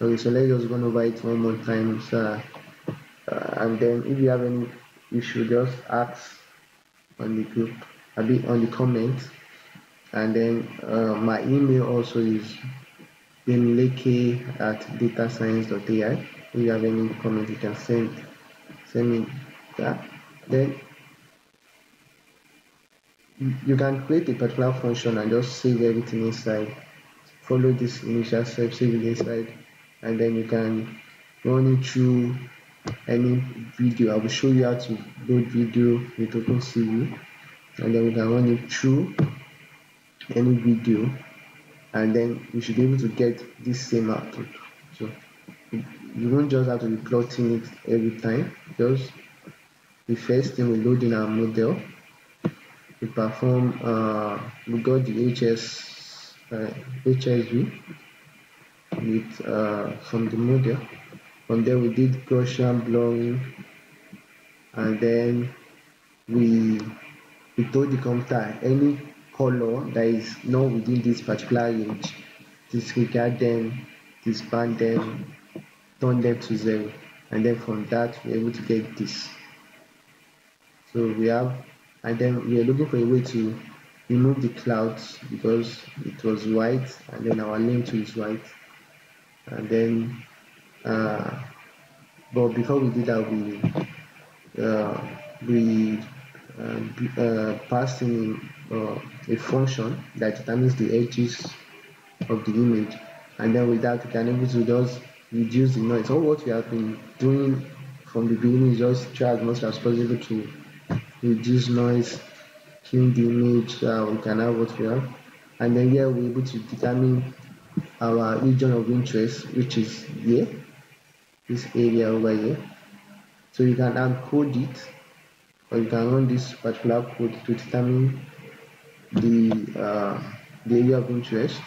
Okay so let's just go over it one more time so uh, and then if you have any issue just ask on the group a bit on the comments and then uh, my email also is bimleke at datascience.ai if you have any comment you can send send me that. Then you can create a particular function and just save everything inside. Follow this initial step save it inside. And then you can run it through any video. I will show you how to load video with opencv and then we can run it through any video and then you should be able to get this same output. So you don't just have to be plotting it every time. Just the first thing we load in our model we perform uh, we got the hs uh, hsv with uh, from the model from there we did gaussian blurring and then we we told the computer any color that is not within this particular range disregard them disband them turn them to zero and then from that we're able to get this. So we have and then we are looking for a way to remove the clouds because it was white and then our too is white and then but before we did that we uh, we uh, uh, passed in uh, a function that determines the edges of the image. And then with that we can able to just reduce the noise. All what we have been doing from the beginning is just try as much as possible to reduce noise clean the image so we can have what we have. And then here we're able to determine our region of interest which is here this area over here. So you can encode it or you can run this particular code to determine the uh, the area of interest.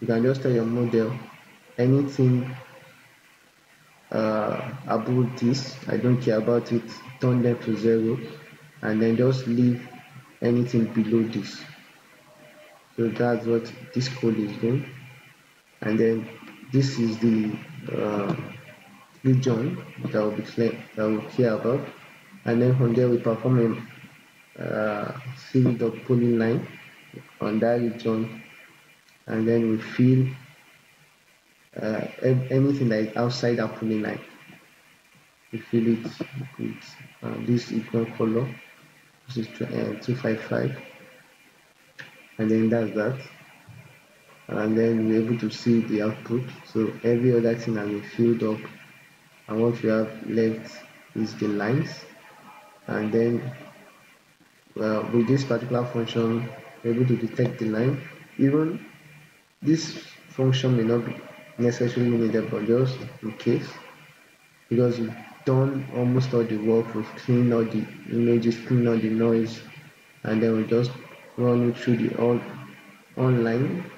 You can just tell your model anything uh, above this. I don't care about it. Turn them to zero and then just leave anything below this. So that's what this code is doing. And then this is the uh, region that will be clear, that will care about. And then from there we perform a uh, series of polyline on that region and then we fill uh, anything that is outside that line. We fill it with uh, this equal color which is uh, 255 and then that's that. And then we're able to see the output. So every other thing has been filled up and what we have left is the lines. And then well, with this particular function we're able to detect the line. Even this function may not be necessarily needed but just in case. Because we've done almost all the work we've cleaned all the images cleaned all the noise. And then we just run it through the all online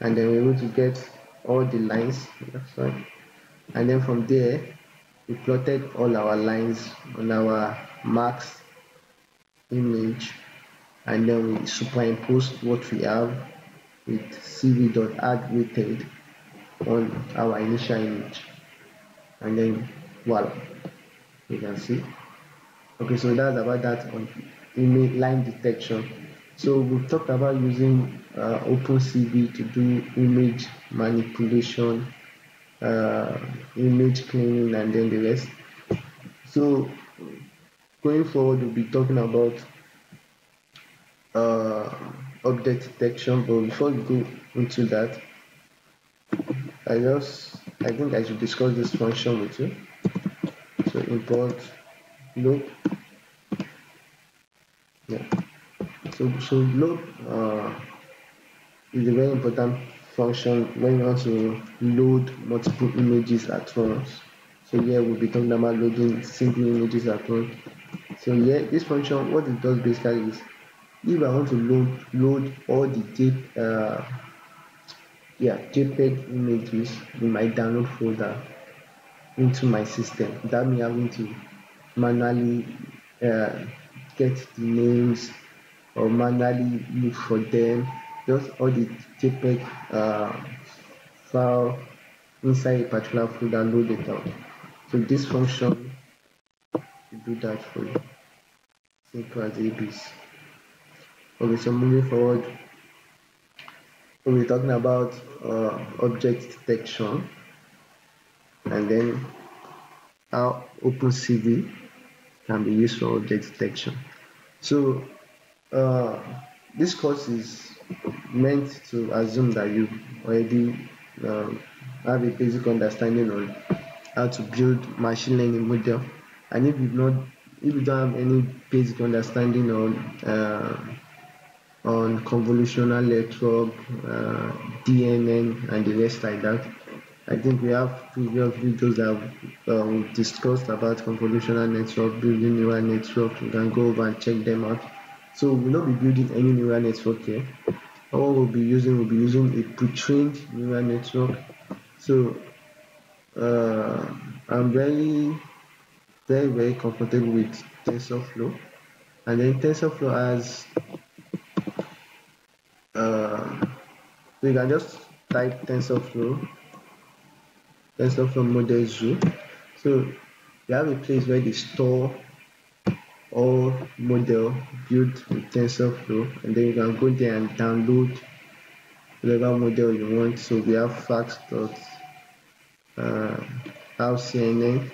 and then we're able to get all the lines. That's right and then from there we plotted all our lines on our max image and then we superimpose what we have with cv.add on our initial image. And then voila you can see. Okay so that's about that on image line detection. So we've talked about using uh, OpenCV to do image manipulation uh, image cleaning and then the rest. So going forward we'll be talking about uh, object detection but before we go into that I just I think I should discuss this function with you. So import glob. Yeah. So so glob uh, is a very important function when you want to load multiple images at once. So here we'll be talking about loading single images at once. So here this function what it does basically is if I want to load load all the tape uh, yeah JPEG images in my download folder into my system without me having to manually uh, get the names or manually look for them all the JPEG uh, file inside a particular folder load it out so this function will do that for you. Simple as ABC okay so moving forward. We'll be talking about uh, object detection. And then how OpenCV can be used for object detection. So uh, this course is meant to assume that you already um, have a basic understanding on how to build machine learning model and if you not if you don't have any basic understanding on uh, on convolutional network, uh, DNN, and the rest like that. I think we have previous videos that um, discussed about convolutional network, building neural network. You can go over and check them out. So we'll not be building any neural network here. All we'll be using, we'll be using a pre-trained neural network. So uh, I'm very, very, very comfortable with TensorFlow. And then TensorFlow has uh, so you can just type TensorFlow, TensorFlow model zoo. So you have a place where they store all model built with TensorFlow, and then you can go there and download whatever model you want. So we have facts dot uh, CNN.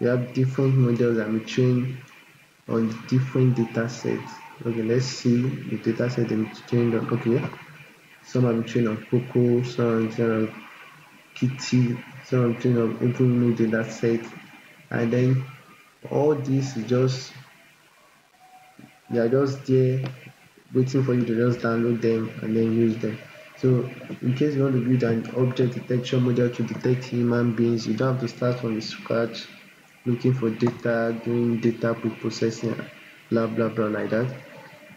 We have different models that we train on different data sets okay let's see the data set I'm trained on okay some I'm trained on COCO some I'm trained on KITTI some I'm trained on open data set and then all this is just they are just there waiting for you to just download them and then use them. So in case you want to build an object detection model to detect human beings you don't have to start from scratch looking for data doing data pre-processing blah blah blah like that.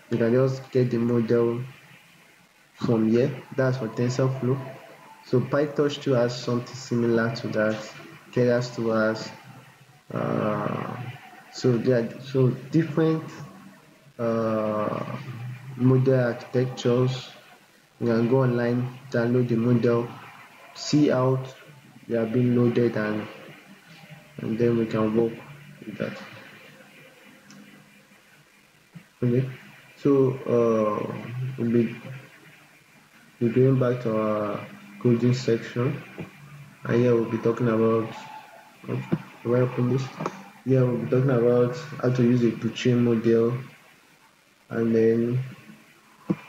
You can just get the model from here. That's for tensorflow. So pytorch 2 has something similar to that. Keras 2 has uh, so there so different uh, model architectures. You can go online download the model see how they are being loaded and and then we can work with that. Okay so uh, we'll be we're going back to our coding section. And here we'll be talking about where open this? Here we'll be talking about how to use a pre-trained model and then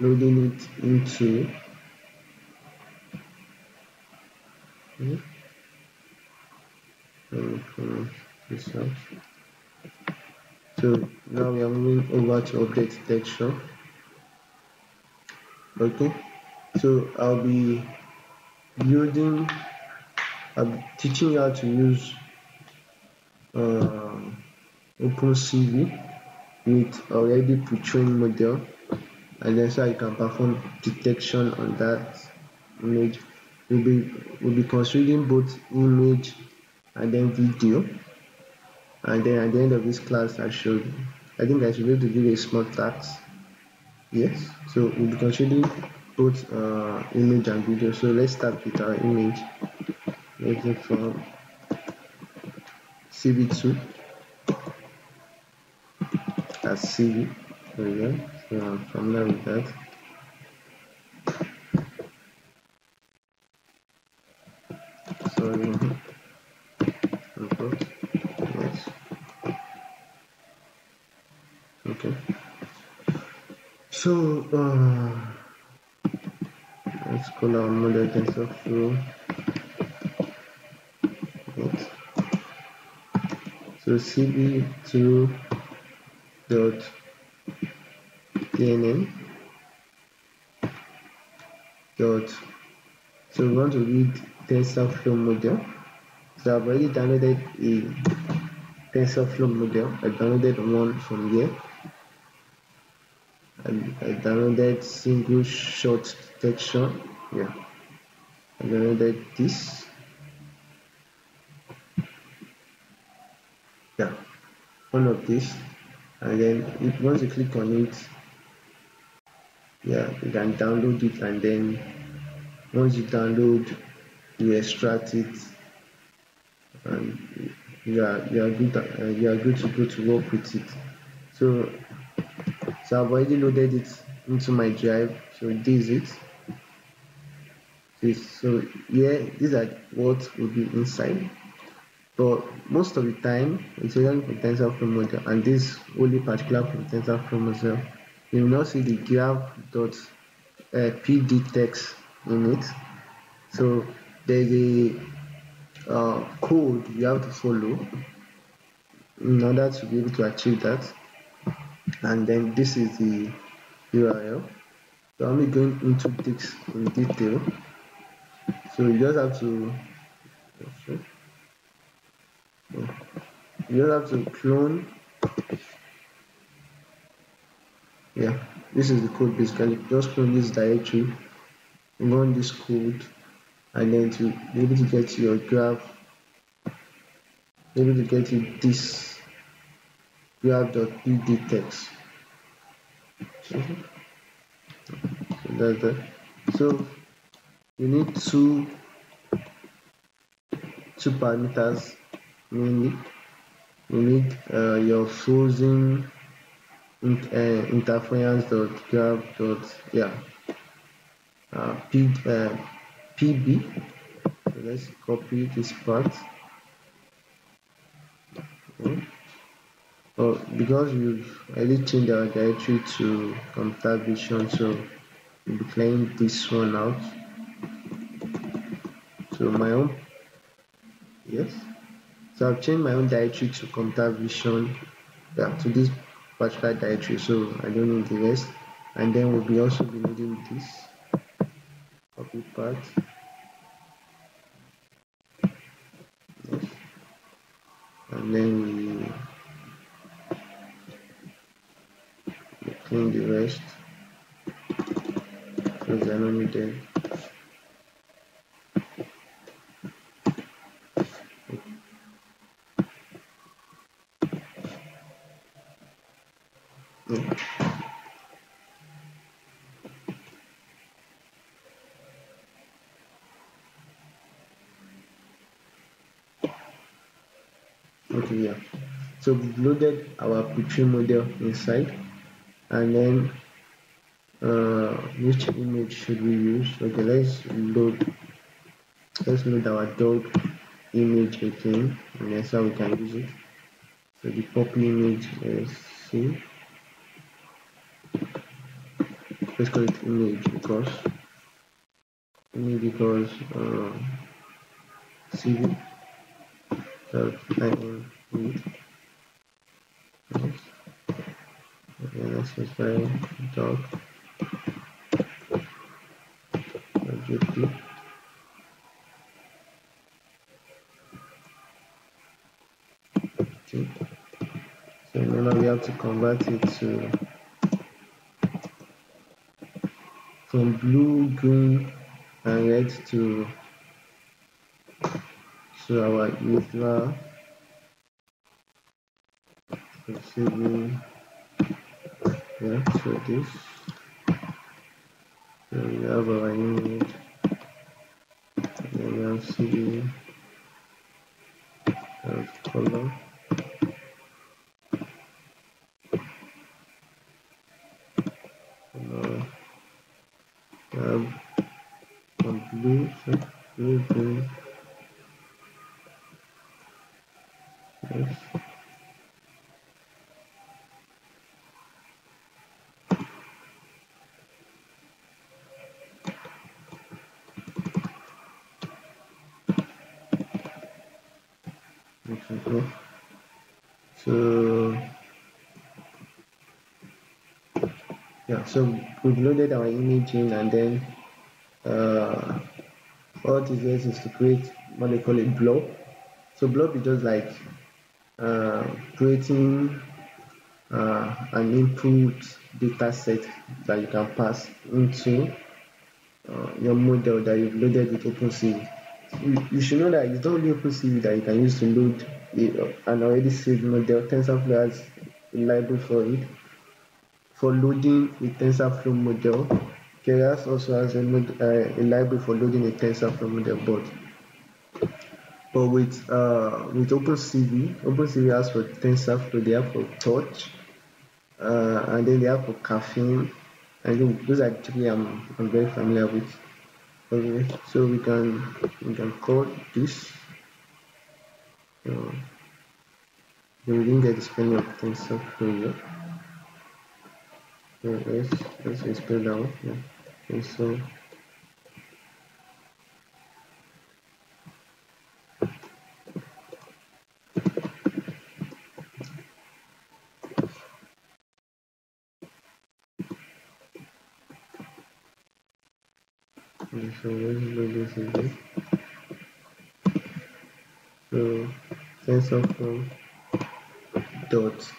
loading it into hmm? okay. this out. So now we are moving over to object detection. Okay, so I'll be building, I'm teaching you how to use uh, OpenCV with already pre-trained model and then so I can perform detection on that image. We'll be, we'll be considering both image and then video. And then at the end of this class I should I think I should be able to give a small task. Yes so we'll be considering both uh, image and video. So let's start with our image. Making from CV2 CV there we go so I'm familiar with that. Sorry. Yes okay. So uh, let's call our model TensorFlow so cv2 dot dnn dot so we want to read TensorFlow model. So I've already downloaded a TensorFlow model. I downloaded one from here. And I downloaded single shot detection. Yeah. I downloaded this. Yeah. One of this and then once you click on it yeah you can download it and then once you download you extract it and you are you are good uh, you are good to go to work with it. So so I've already loaded it into my drive so this is it. So yeah these are what will be inside but most of the time it's only for TensorFlow model and this only particular for TensorFlow model you will not see the graph dot uh, pb text in it. So there's a uh, code you have to follow in order to be able to achieve that. And then this is the url so i'm not going into this in detail. So you just have to you have to clone. Yeah this is the code basically. Just clone this directory run this code and then to be able to get your graph be able to get you this graph.pb text. So that's that. So you need two two parameters mainly you need uh, your frozen in, uh, inference dot yeah. Uh, p uh, pb so let's copy this part. Okay. oh, because we've already changed our directory to computer vision so we'll be clearing this one out. So my own yes so I've changed my own directory to computer vision yeah, to this particular directory so I don't need the rest. And then we'll be also be needing this copy part. Yes. and then we, clean the rest. Because they're not needed yeah so we've loaded our p model inside and then uh, which image should we use? Okay let's load let's load our dog image again. And that's how we can use it. So the puppy image is see. Let's call it image because image because uh, cv dot in okay specify dot jp okay so now we have to convert it to from blue green and red to to our usual receiving yeah so this? So we have our image then we have cd color color we have some blue so blue green yes okay so yeah so we've loaded our image in and then uh, what it is is to create what they call a blob so blob is just like uh, creating uh, an input data set that you can pass into uh, your model that you've loaded with OpenCV. You, you should know that it's not only OpenCV that you can use to load a, an already saved model. TensorFlow has a library for it. For loading a TensorFlow model, Keras also has a, uh, a library for loading a TensorFlow model, but but with uh, with OpenCV, OpenCV has for TensorFlow, they have for Torch, uh, and then they have for Caffe. Think those are three I'm, I'm very familiar with. Okay, so we can we can call this. So, we didn't get the spelling of TensorFlow yet. Let's spell down. Yeah. Tensor Okay, so let's do this again. So TensorFlow dot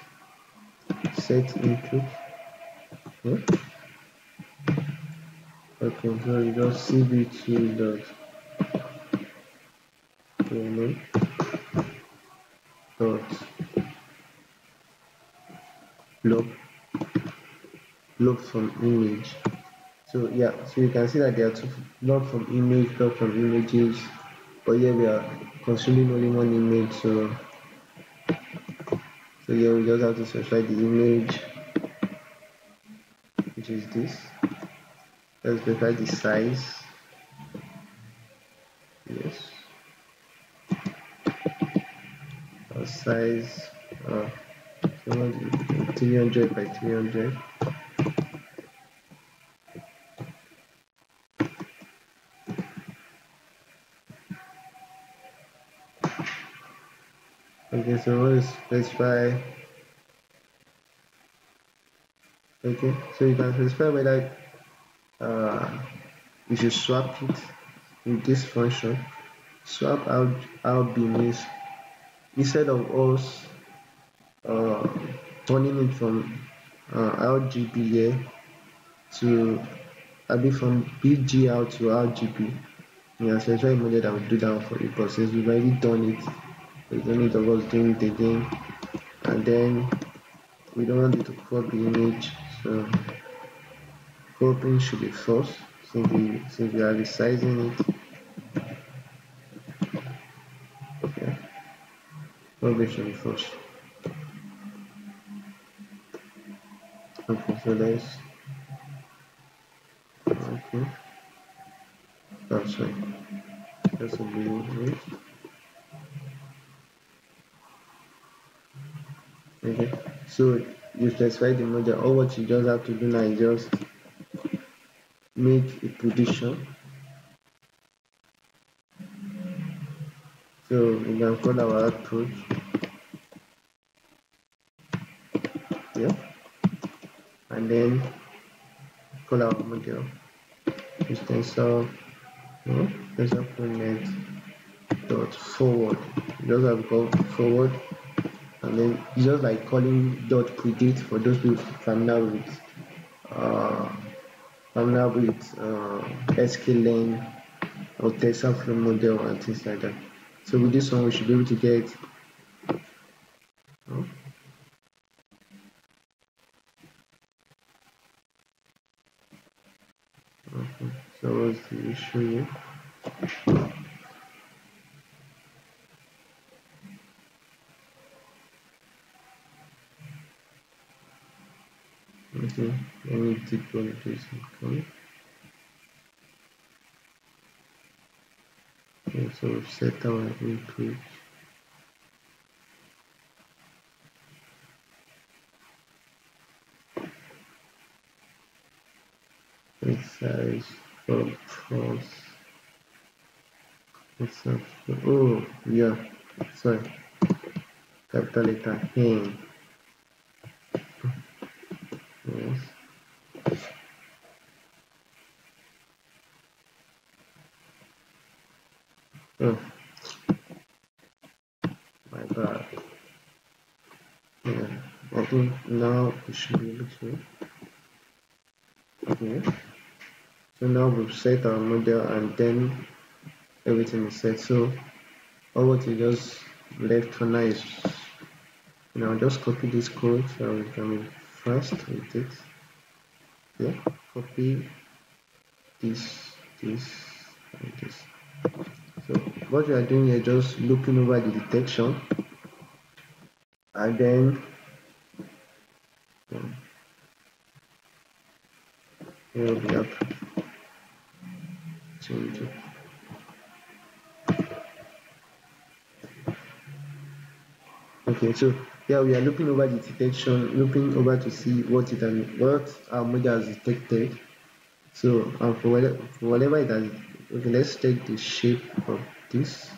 set input. Yeah. Okay, so you just cv2 dot domain dot blob blob from image. So yeah so you can see that there are two blob from image blob from images. But here we are consuming only one image so so here we just have to specify the image is this? Let's specify the size. Yes. Our size uh, 300 by 300 okay so let's specify okay so you can specify whether uh, you should swap it with this function swap out out b means instead of us uh, turning it from uh, RGB to I be from BG out to RGB. Yeah, so it's very model that will do that for you, but since we've already done it, we don't need of us doing it again. And then we don't want it to crop the image, Uh, so cropping should be false since we since we are resizing it. Okay, cropping should be false. Okay, so let's okay. Oh, That's right. That's a blue image. Okay, so you specify the model. All what you just have to do now is just make a prediction So we can call our output. Yeah. And then call our model. Which tensor no, tensor dot forward. you just have called forward and then just like calling dot predict for those people familiar with uh familiar with uh sklearn or TensorFlow model and things like that. So with this one, we should be able to get okay. So the issue here? Okay, deploy this code. Okay, so set our input. size for false. Oh, yeah, sorry. Capital letter N. Yes. Oh, my bad. Yeah, I think now we should be to. Okay. So now we've set our model and then everything is set. So all what is just left for now is now just copy this code so we can it. Yeah, copy this, this, and this. So what we are doing is just looking over the detection and then um, here we have change it. Okay, so yeah, we are looking over the detection, looking over to see what it has, what our model has detected. So um, for, whatever, for whatever it has okay let's take the shape of this.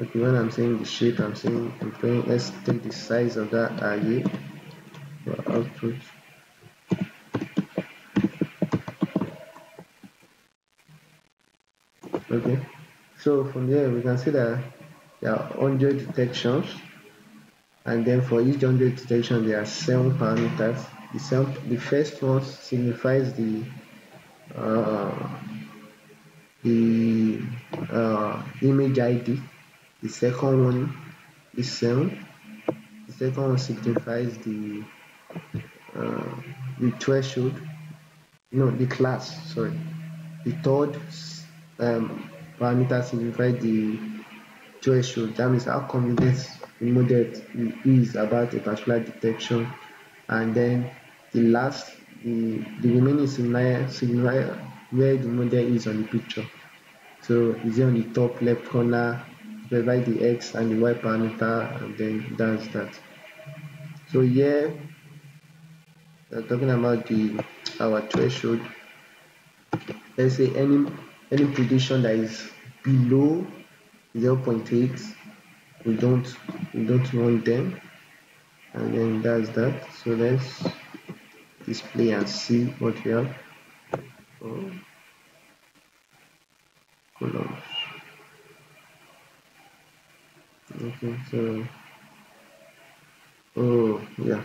Okay when i'm saying the shape i'm saying i'm saying let's take the size of that array for output. Okay so from there we can see that there are 100 detections and then for each 100 detection there are seven parameters the, the first one signifies the uh, the uh, image ID. The second one is 7. The second one signifies the uh, the threshold, no, the class, sorry. The third um, parameter signifies the threshold. That means how the model is about a particular detection. And then the last, the, the remaining signifies where the model is on the picture. So is it on the top left corner, specify the x and the y parameter, and then that's that. So here we're talking about the our threshold. Let's say any any prediction that is below 0.8, we don't we don't want them, and then that's that. So let's display and see what we have. Oh. Columns okay so oh yeah.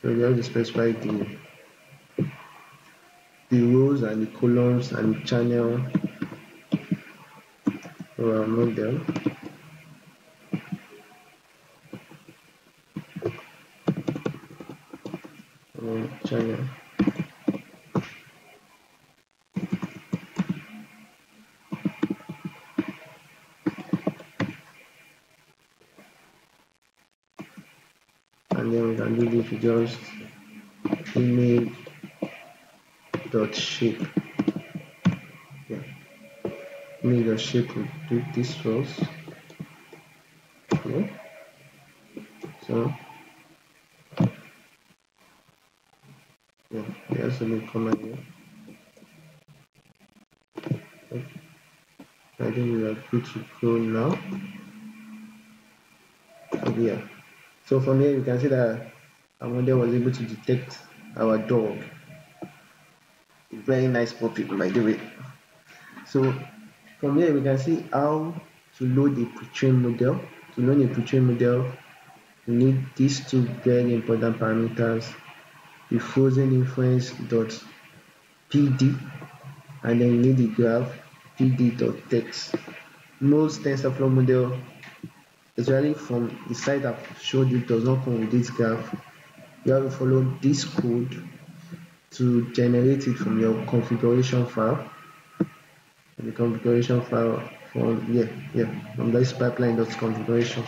So we have to specify the the rows and the columns and the channel for our model channel just image dot shape shape will do this first okay so yeah there's a new command here. So I think we are good to go now. Okay yeah. So from here you can see that model was able to detect our dog. Very nice puppy by the way. So from here we can see how to load a pre-trained model. To load a pre-trained model you need these two very important parameters the frozen inference dot pb and then you need the graph pb.text most tensorflow model especially from the site i've showed you does not come with this graph. You have to follow this code to generate it from your configuration file the configuration file from yeah yeah from this pipeline.configuration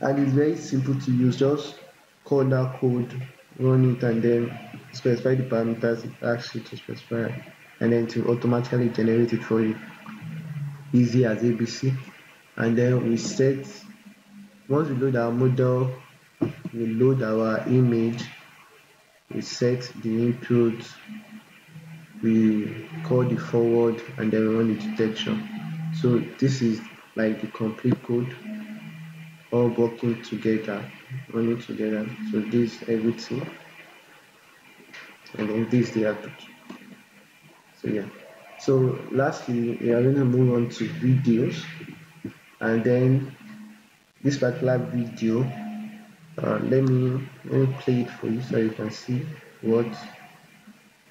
and it's very simple to use just call that code run it and then specify the parameters it asks you to specify and then to automatically generate it for you. Easy as abc and then we set once we load our model we load our image we set the input we call the forward and then we run the detection. So this is like the complete code all working together running together. So this everything. And then this the output. So yeah. So lastly we are going to move on to videos. And then this particular video uh, let me let me play it for you so you can see what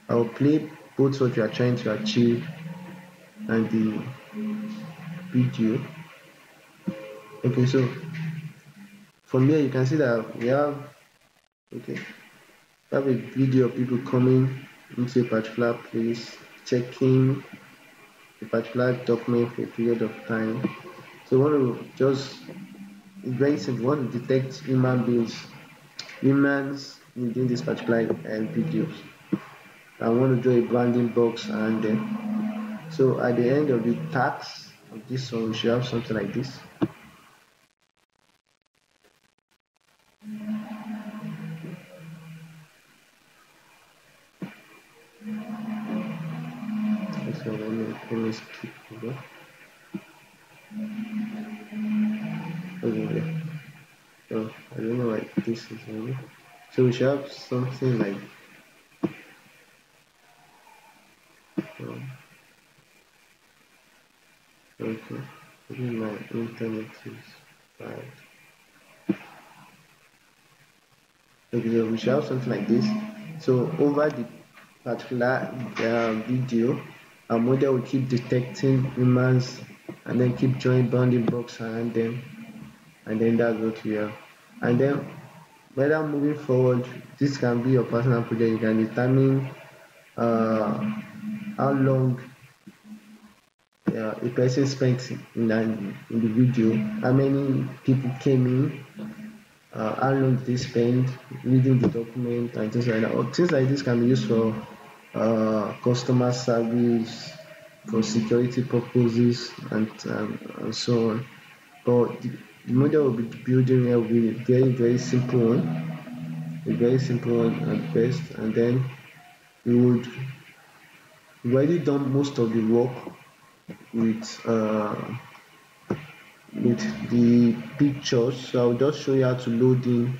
I'll play both what you are trying to achieve and the video. Okay so from here you can see that we have okay we have a video of people coming into a particular place checking a particular document for a period of time. So we want to just it's very simple. Want to detect human beings humans within this particular uh, videos I want to draw a bounding box and then so at the end of the task of this one we should have something like this. So let me, let me skip over okay oh, so I don't know why this is over so we should have something like okay maybe my internet is bad okay so we should have something like this. So over the particular uh, video our model will keep detecting humans and then keep drawing bounding box around them. And then that's what we have. And then whether moving forward this can be your personal project. You can determine uh, how long uh, a person spent in, an, in the video how many people came in uh, how long they spend reading the document and things like that. Or things like this can be used for uh, customer service for security purposes and, um, and so on. But the, model will be building here will be very very simple one a very simple one at best. And then we would already done most of the work with uh, with the pictures so I'll just show you how to load in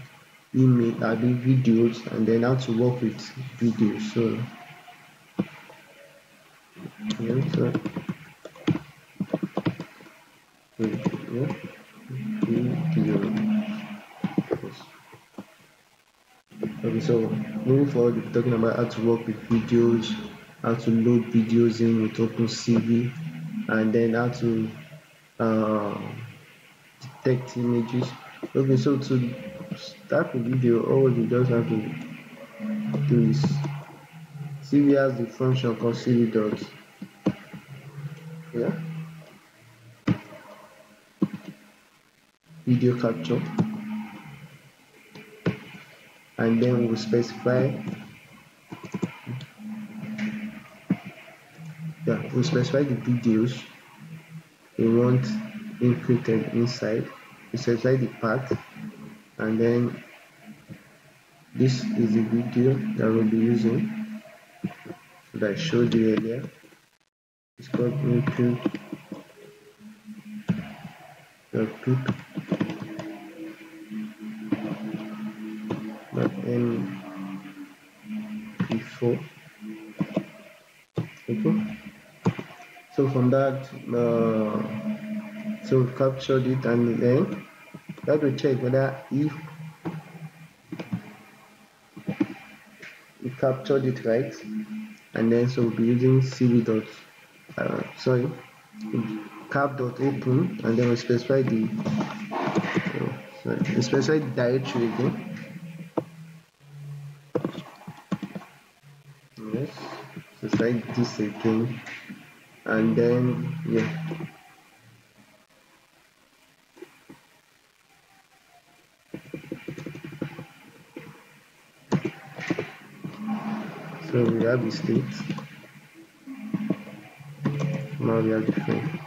image uh, the videos and then how to work with videos so yeah, so. Okay, so moving forward, we're talking about how to work with videos, how to load videos in with OpenCV, and then how to uh, detect images. Okay, so to start the video, all you just have to do is CV has the function called CV dot. Yeah. Video capture. And then we'll specify we'll specify the videos we want included inside. We specify the path and then this is the video that we'll be using that I showed you earlier. It's called input the pip m4 okay so from that uh, so we captured it and then we have to check whether if we captured it right and then so we'll be using cv dot uh, sorry cap dot open and then we specify the uh, sorry, specify the directory again. Yes specify this again and then yeah. So we have the state. Now we have the frame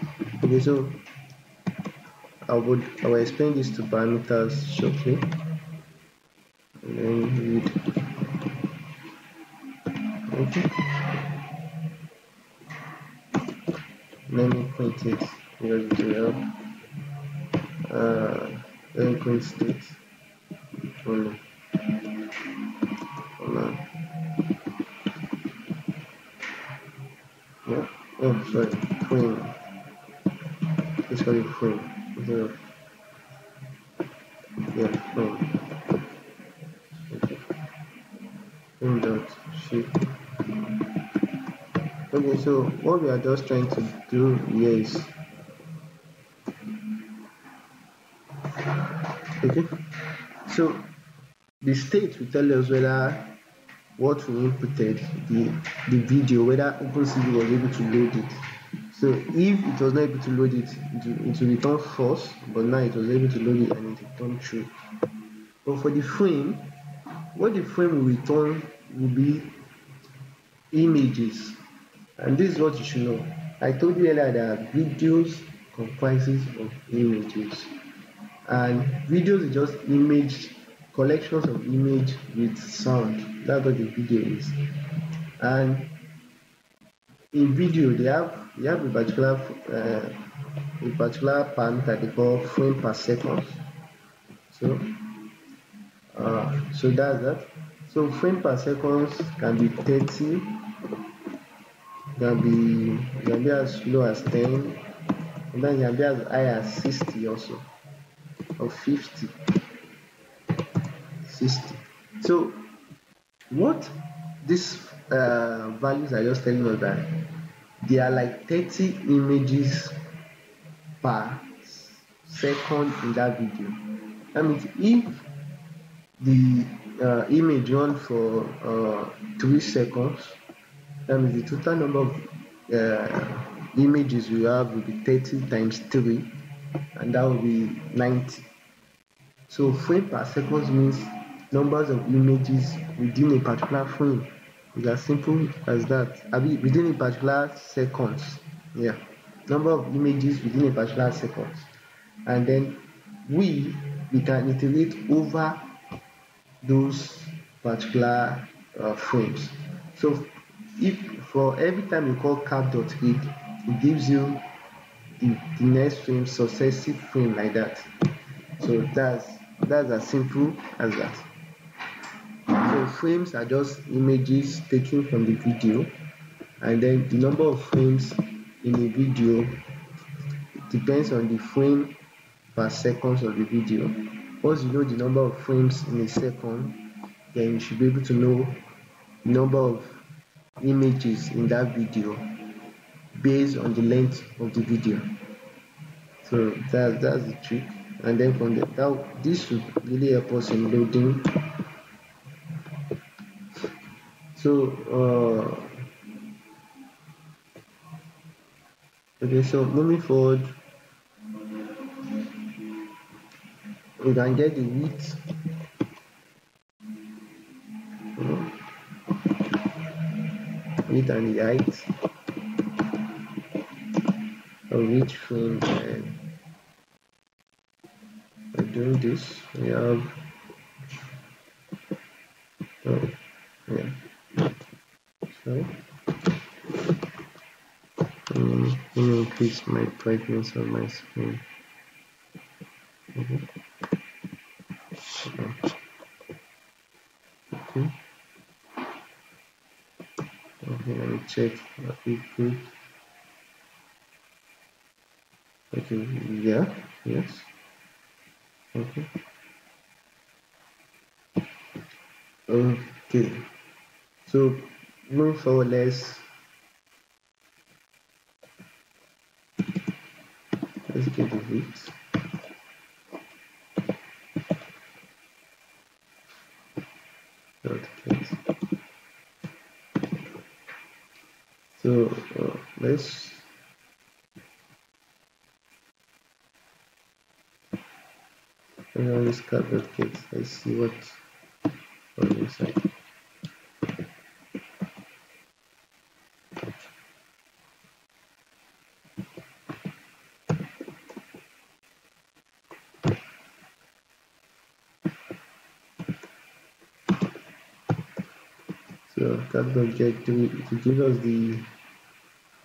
okay so I would I will explain this to parameters shortly. And then read. Okay let me print it here to help uh print state only hold on yeah. Oh sorry. Frame it's called frame the yeah frame okay. Frame dot shape okay so what we are just trying to do here is so the state will tell us whether what we inputted the the video whether OpenCV was able to load it. So if it was not able to load it it will, return false but now it was able to load it and it returned true. But for the frame what the frame will return will be images. And this is what you should know. I told you earlier that videos comprises of images and videos is just image collections of image with sound. That's what the video is. And in video they have they have a particular uh, a particular parameter they call frame per second so uh, so that's that. So frame per second can be 30 can be can be as low as 10 and then can be as high as 60 also or 50 60 so what these uh, values are just telling us that they are like 30 images per second in that video. That means if the uh, image run for uh, three seconds that means the total number of uh, images we have will be 30 times 3 and that will be 90 so frame per second means numbers of images within a particular frame it's as simple as that. Within a particular seconds. Yeah. Number of images within a particular seconds. And then we we can iterate over those particular uh, frames. So if for every time you call cap dot read it gives you the, the next frame successive frame like that. So that's that's as simple as that. So frames are just images taken from the video and then the number of frames in a video depends on the frame per seconds of the video. Once you know the number of frames in a second then you should be able to know the number of images in that video based on the length of the video. So that, that's the trick and then from the, that this should really help us in loading so uh, okay so moving forward we can get the width width and the height of each frame and by do this we have oh, yeah so um, let me increase my brightness of my screen Mm-hmm. Okay. Okay, let me check. Okay, good. Okay, yeah, yes. Okay. Okay. So move forward, let's let's get the. Okay. So uh, let's run this carpet kit. Let's see what on inside. So will get to, to give us the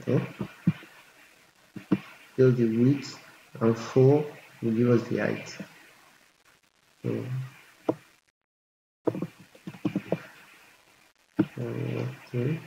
yeah, give the width and four will give us the height. So okay.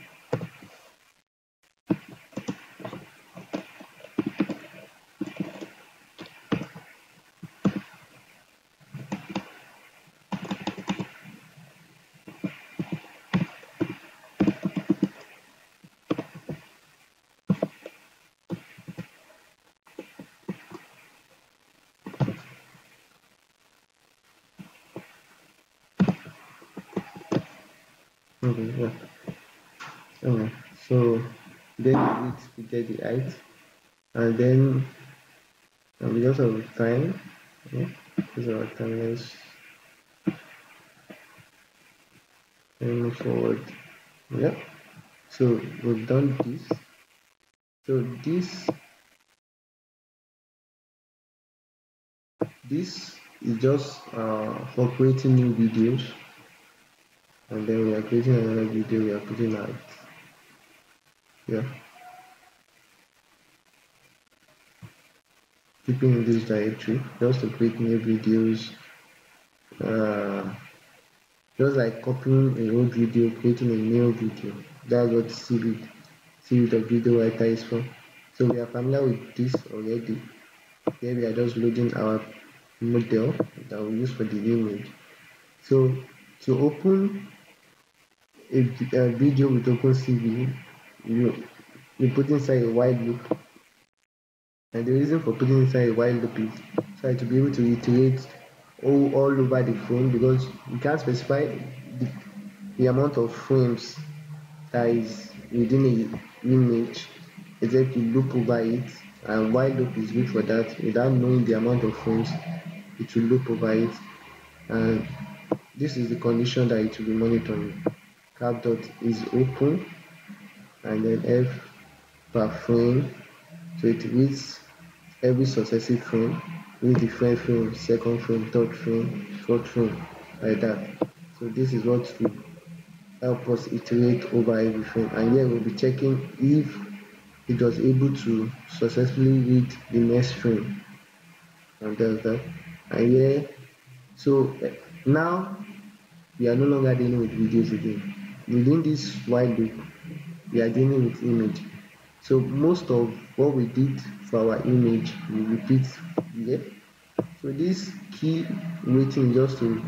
Okay, yeah. So then we get the height, and then and because of time, yeah, because of time, let's move forward. Yeah. So we've done this. So this this is just uh, for creating new videos and then we are creating another video we are putting out. Yeah. Keeping in this directory just to create new videos uh, just like copying a old video creating a new video. That's what cvid cvid of video writer is for. So we are familiar with this already. Here we are just loading our model that we use for the image so to open a, video with OpenCV, you you put inside a while loop, and the reason for putting inside a while loop is so to be able to iterate all, all over the phone because you can't specify the, the amount of frames that is within a image except you loop over it. And while loop is good for that without knowing the amount of frames it will loop over it. And this is the condition that it will be monitoring cap dot is open and then f per frame so it reads every successive frame read the first frame second frame third frame fourth frame like that. So this is what will help us iterate over every frame and here we'll be checking if it was able to successfully read the next frame and does that and here so eh, now we are no longer dealing with videos again within this while loop we are dealing with image. So most of what we did for our image we repeat here. So this key waiting just to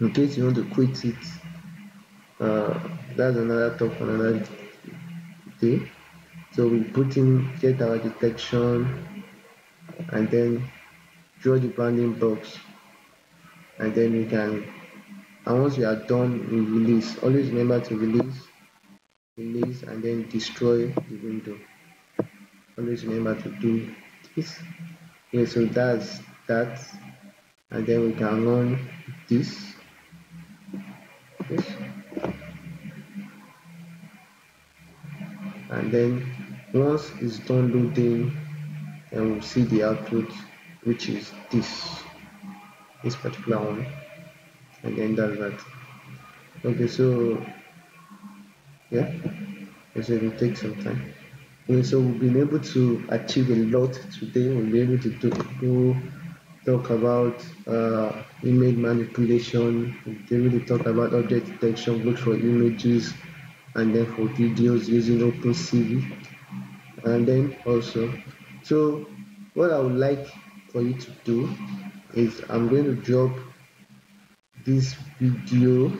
in case you want to quit it uh, that's another talk for another day. So we put in get our detection and then draw the bounding box and then we can and once you are done we release. Always remember to release release and then destroy the window. Always remember to do this. Yeah so that's that. And then we can run this. This and then once it's done loading and we'll see the output which is this this particular one and then does that okay so yeah so it will take some time okay, so we've been able to achieve a lot today we'll be able to do, do talk about uh, image manipulation. They really talk about object detection, both for images and then for videos using OpenCV. And then also, so what I would like for you to do is I'm going to drop this video.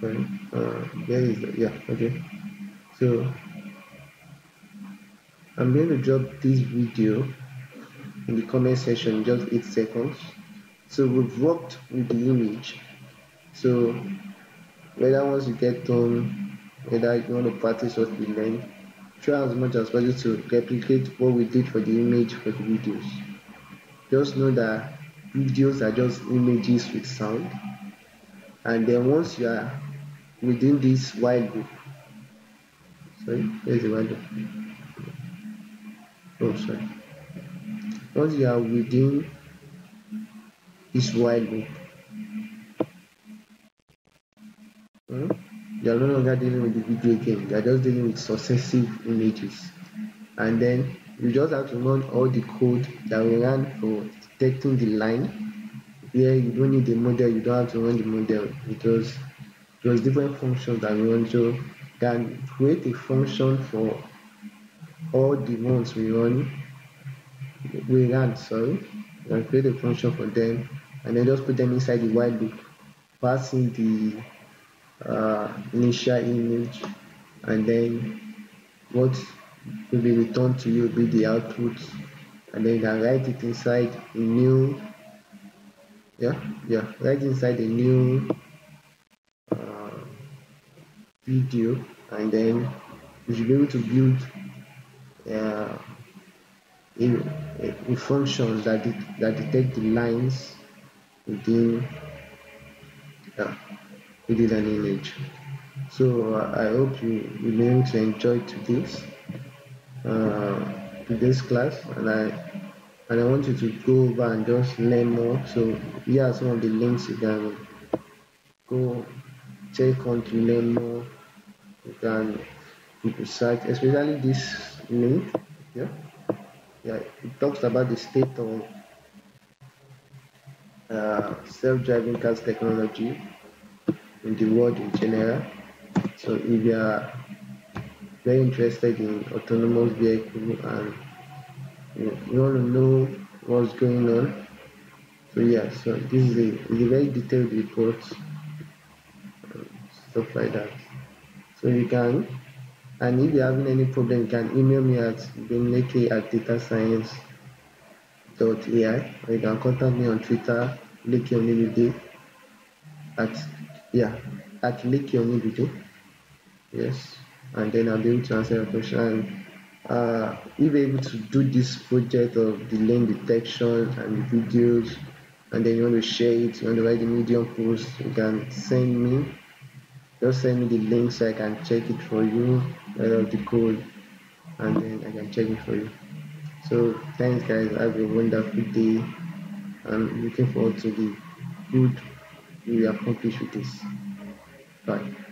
Sorry uh there is yeah okay. So i'm going to drop this video in the comment section just eight seconds. So we've worked with the image. So whether once you get done whether you want to practice what we learned try as much as possible to replicate what we did for the image for the videos just know that videos are just images with sound. And then once you are within this while loop sorry where's the while loop oh sorry. Once you are within this while loop hmm, you are no longer dealing with the video again you are just dealing with successive images. And then you just have to run all the code that we ran for detecting the line. Where you don't need the model you don't have to run the model. Because there's different functions that we run. So can create a function for all the ones we run we ran sorry. Can create a function for them and then just put them inside the while loop passing the uh, initial image and then what will be returned to you be the output and then you can write it inside a new yeah yeah right inside a new uh, video and then you should be able to build uh, a, a, function that de that detect the lines within yeah, within an image. So uh, I hope you will be able to enjoy today's uh, today's class and I and I want you to go over and just learn more. So here are some of the links you can go check on to learn more. You can research especially this link yeah? Yeah it talks about the state of uh, self-driving cars technology in the world in general. So if you are very interested in autonomous vehicle and you, want to know what's going on. So yeah so this is a, a very detailed report uh, stuff like that. So you can and if you're having any problem you can email me at benleke at data science. datascience.ai or you can contact me on twitter leke onilude at yeah at leke onilude yes and then i'll be able to answer your question uh, if you're able to do this project of the lane detection and the videos and then you want to share it, you want to write the medium post, you can send me just send me the link so I can check it for you, write out the code and then I can check it for you. So thanks guys, have a wonderful day. I'm looking forward to the good we accomplish with this. Bye.